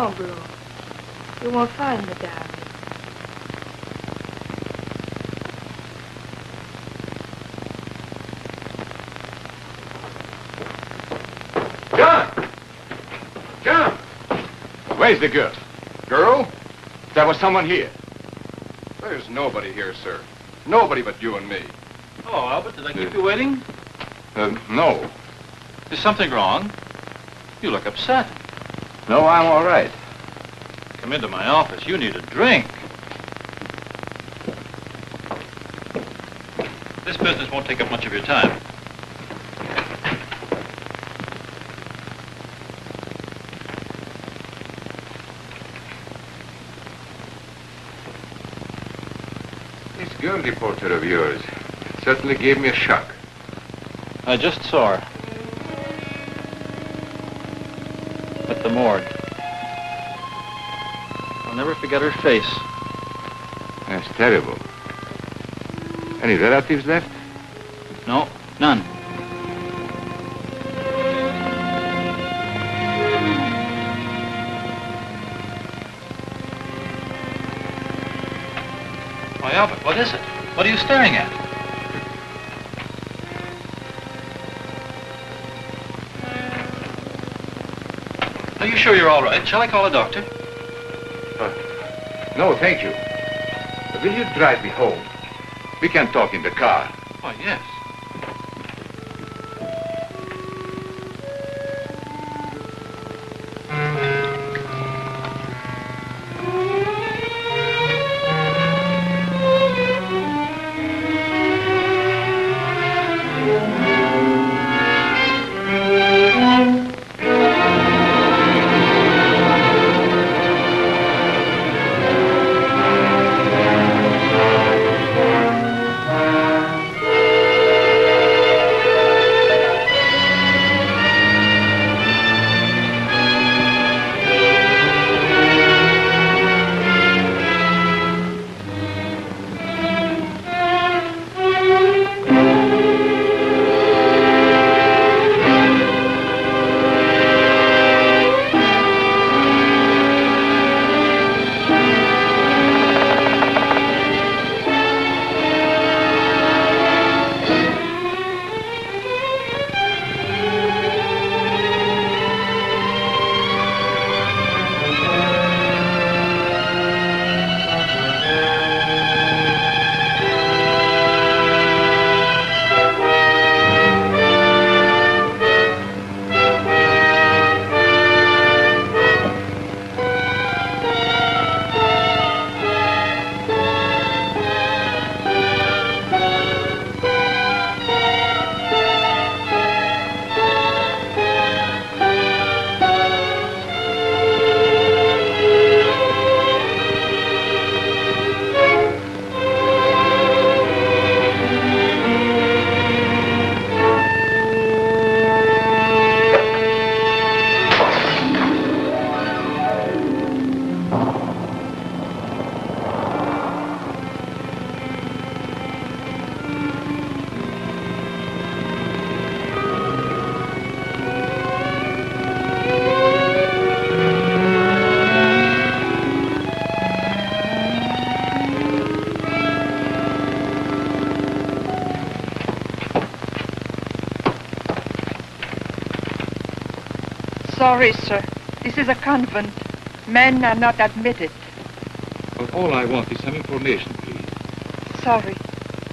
Don't, Bruno. You won't find the diary. John! John! Where's the girl? Girl? There was someone here. There's nobody here, sir. Nobody but you and me. Oh, Albert, did I keep you waiting? Uh, no. Is something wrong? You look upset. No, I'm all right. Come into my office. You need a drink. This business won't take up much of your time. This girl reporter of yours certainly gave me a shock. I just saw her. Morgue. I'll never forget her face. That's terrible. Any relatives left? No, none. Why, Albert, what is it? What are you staring at? Are you sure you're all right? Shall I call a doctor? Uh, no, thank you. Will you drive me home? We can talk in the car. Why, yes. Sorry, sir. This is a convent. Men are not admitted. Well, all I want is some information, please. Sorry.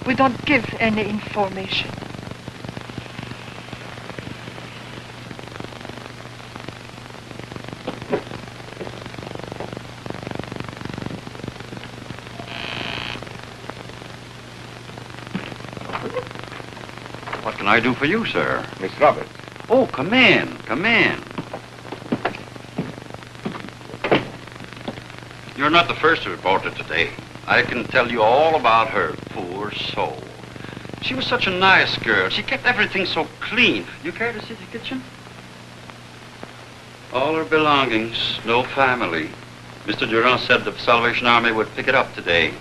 We don't give any information. What can I do for you, sir? Miss Roberts. Oh, come in. Come in. You're not the first reporter today. I can tell you all about her, poor soul. She was such a nice girl. She kept everything so clean. You care to see the kitchen? All her belongings, no family. Mr. Durand said the Salvation Army would pick it up today.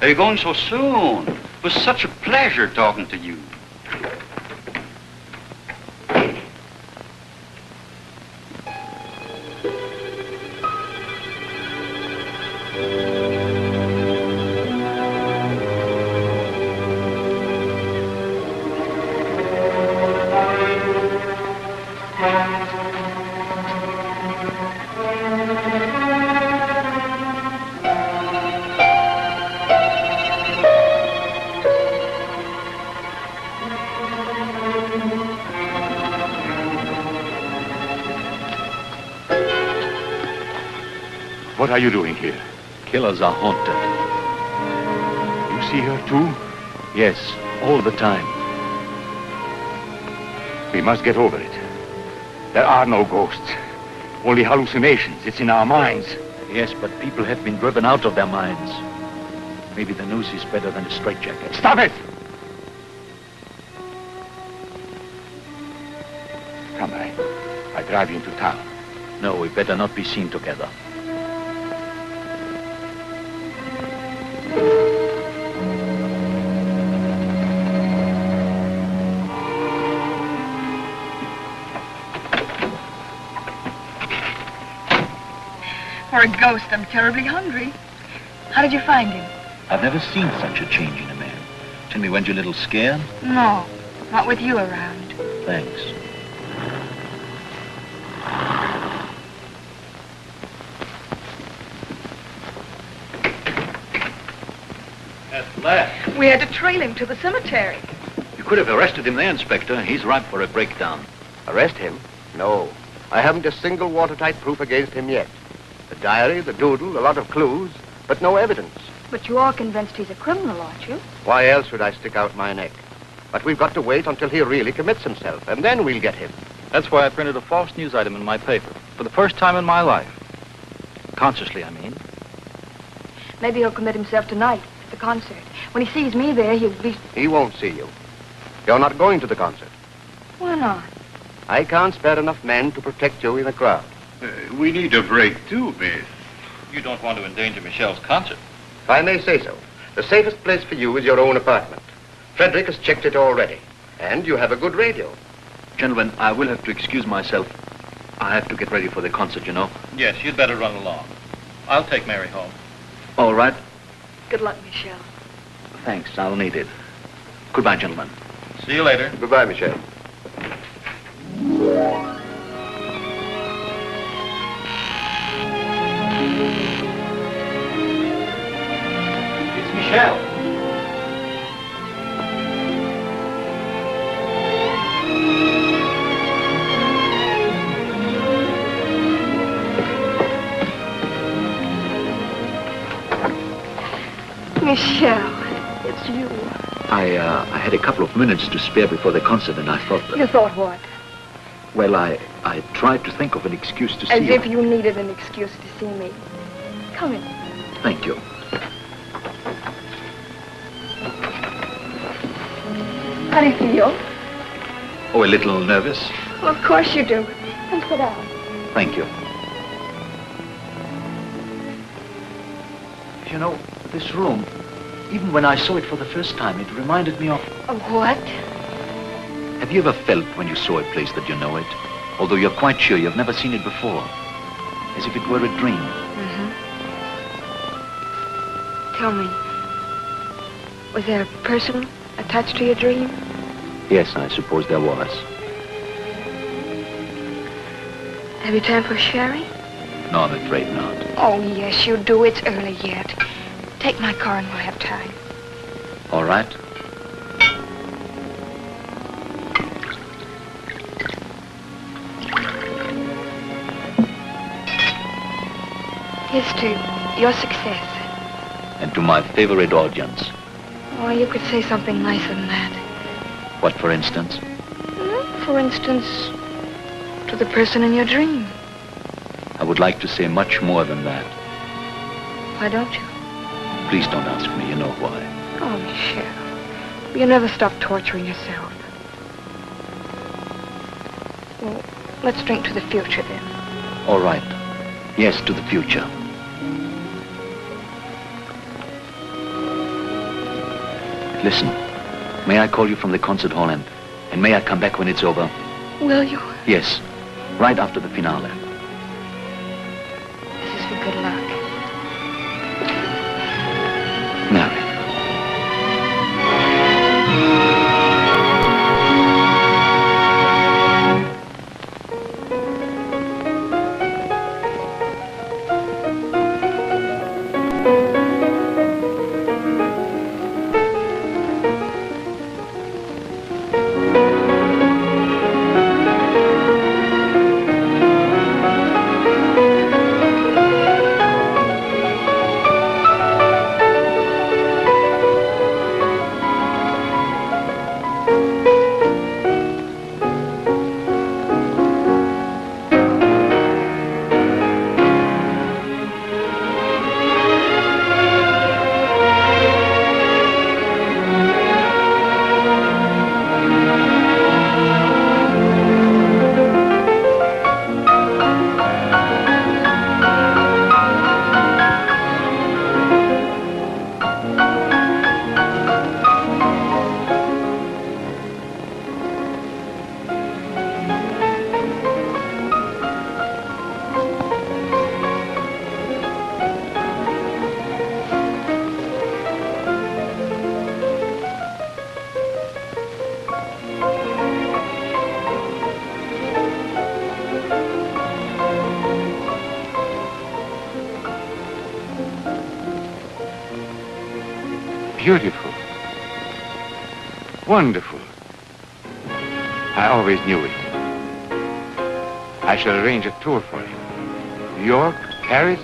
Are you going so soon? It was such a pleasure talking to you. Are you doing here? Killers are haunted. You see her too? Yes, all the time. We must get over it. There are no ghosts. Only hallucinations. It's in our minds. Yes, but people have been driven out of their minds. Maybe the news is better than a straitjacket. Stop it! Come, I, I drive you into town. No, we better not be seen together. Ghost, I'm terribly hungry. How did you find him? I've never seen such a change in a man. Tell me, weren't you a little scared? No, not with you around. Thanks. At last. We had to trail him to the cemetery. You could have arrested him there, Inspector. He's ripe for a breakdown. Arrest him? No. I haven't a single watertight proof against him yet. The diary, the doodle, a lot of clues, but no evidence. But you are convinced he's a criminal, aren't you? Why else would I stick out my neck? But we've got to wait until he really commits himself, and then we'll get him. That's why I printed a false news item in my paper. For the first time in my life. Consciously, I mean. Maybe he'll commit himself tonight at the concert. When he sees me there, he'll be... He won't see you. You're not going to the concert. Why not? I can't spare enough men to protect you in a crowd. Uh, we need a break too, miss. You don't want to endanger Michel's concert. If I may say so, the safest place for you is your own apartment. Frederick has checked it already. And you have a good radio. Gentlemen, I will have to excuse myself. I have to get ready for the concert, you know. Yes, you'd better run along. I'll take Mary home. All right. Good luck, Michel. Thanks. I'll need it. Goodbye, gentlemen. See you later. Goodbye, Michel. It's Michel. Michel, it's you. I, uh, I had a couple of minutes to spare before the concert, and I thought that... You thought what? Well, I, I tried to think of an excuse to see As if you needed an excuse to see me. Come in. Thank you. How do you feel? Oh, a little nervous. Well, of course you do. Come sit down. Thank you. You know, this room, even when I saw it for the first time, it reminded me of... Of what? Have you ever felt when you saw a place that you know it? Although you're quite sure you've never seen it before. As if it were a dream. Mm-hmm. Tell me, was there a person attached to your dream? Yes, I suppose there was. Have you time for sherry? No, I'm afraid not. Oh, yes, you do. It's early yet. Take my car and we'll have time. All right. Here's to your success. And to my favorite audience. Oh, you could say something nicer than that. What, for instance? Hmm, For instance, to the person in your dream. I would like to say much more than that. Why don't you? Please don't ask me. You know why. Oh, Michel. You never stop torturing yourself. Well, let's drink to the future then. All right. Yes, to the future. Listen, may I call you from the concert hall and, and may I come back when it's over? Will you? Yes, right after the finale. This is for good always knew it. I shall arrange a tour for him. New York, Paris.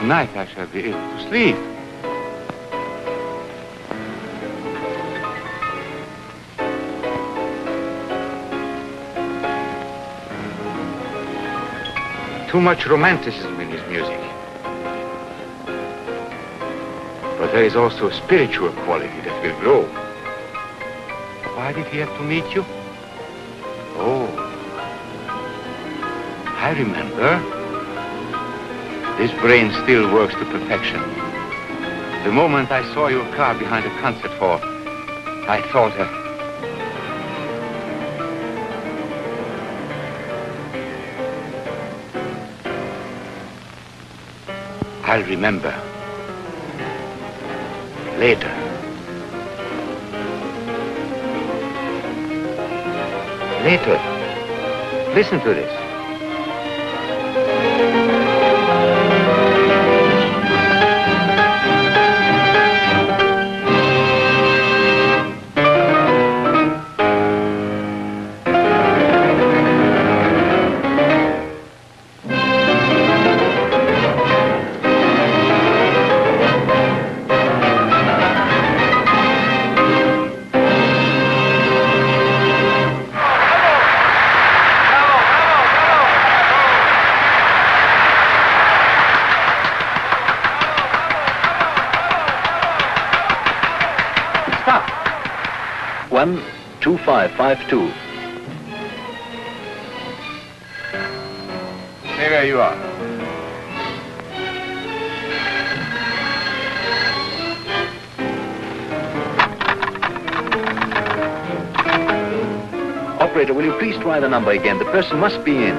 Tonight I shall be able to sleep. Too much romanticism in his music. There is also a spiritual quality that will grow. Why did he have to meet you? Oh. I remember. This brain still works to perfection. The moment I saw your car behind the concert hall, I thought, uh, I'll remember. Later. Later. Listen to this. Five, five, two. Stay where you are. Operator, will you please try the number again? The person must be in.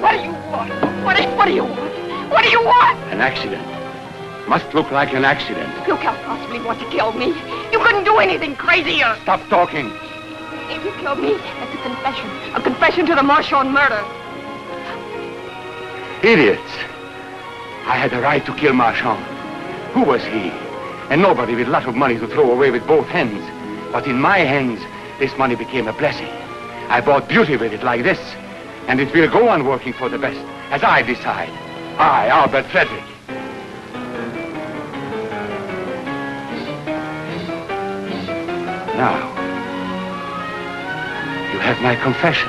What do you want? What what do you want? What do you want? An accident. Must look like an accident. You can't possibly want to kill me. You couldn't do anything crazier. Stop talking. If you kill me, that's a confession. A confession to the Marchand murder. Idiots. I had the right to kill Marchand. Who was he? And nobody with a lot of money to throw away with both hands. But in my hands, this money became a blessing. I bought beauty with it like this. And it will go on working for the best, as I decide. I, Albert Frederic. You my confession.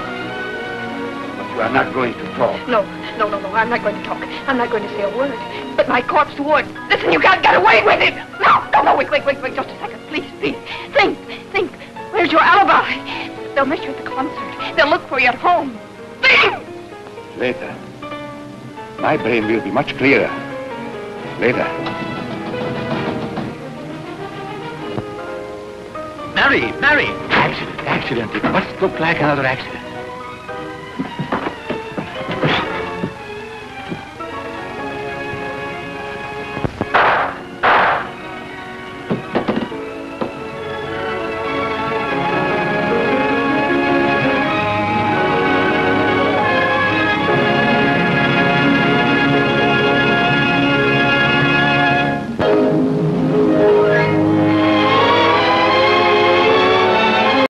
But you are not going to talk. No, no, no, no. I'm not going to talk. I'm not going to say a word. But my corpse would. Listen, you can't get away with it. No, no, no. Wait, wait, wait, wait. Just a second. Please, please. Think, think. Where's your alibi? They'll miss you at the concert. They'll look for you at home. Think! Later. My brain will be much clearer. Later. Mary, Mary! Accident. It must look like another accident.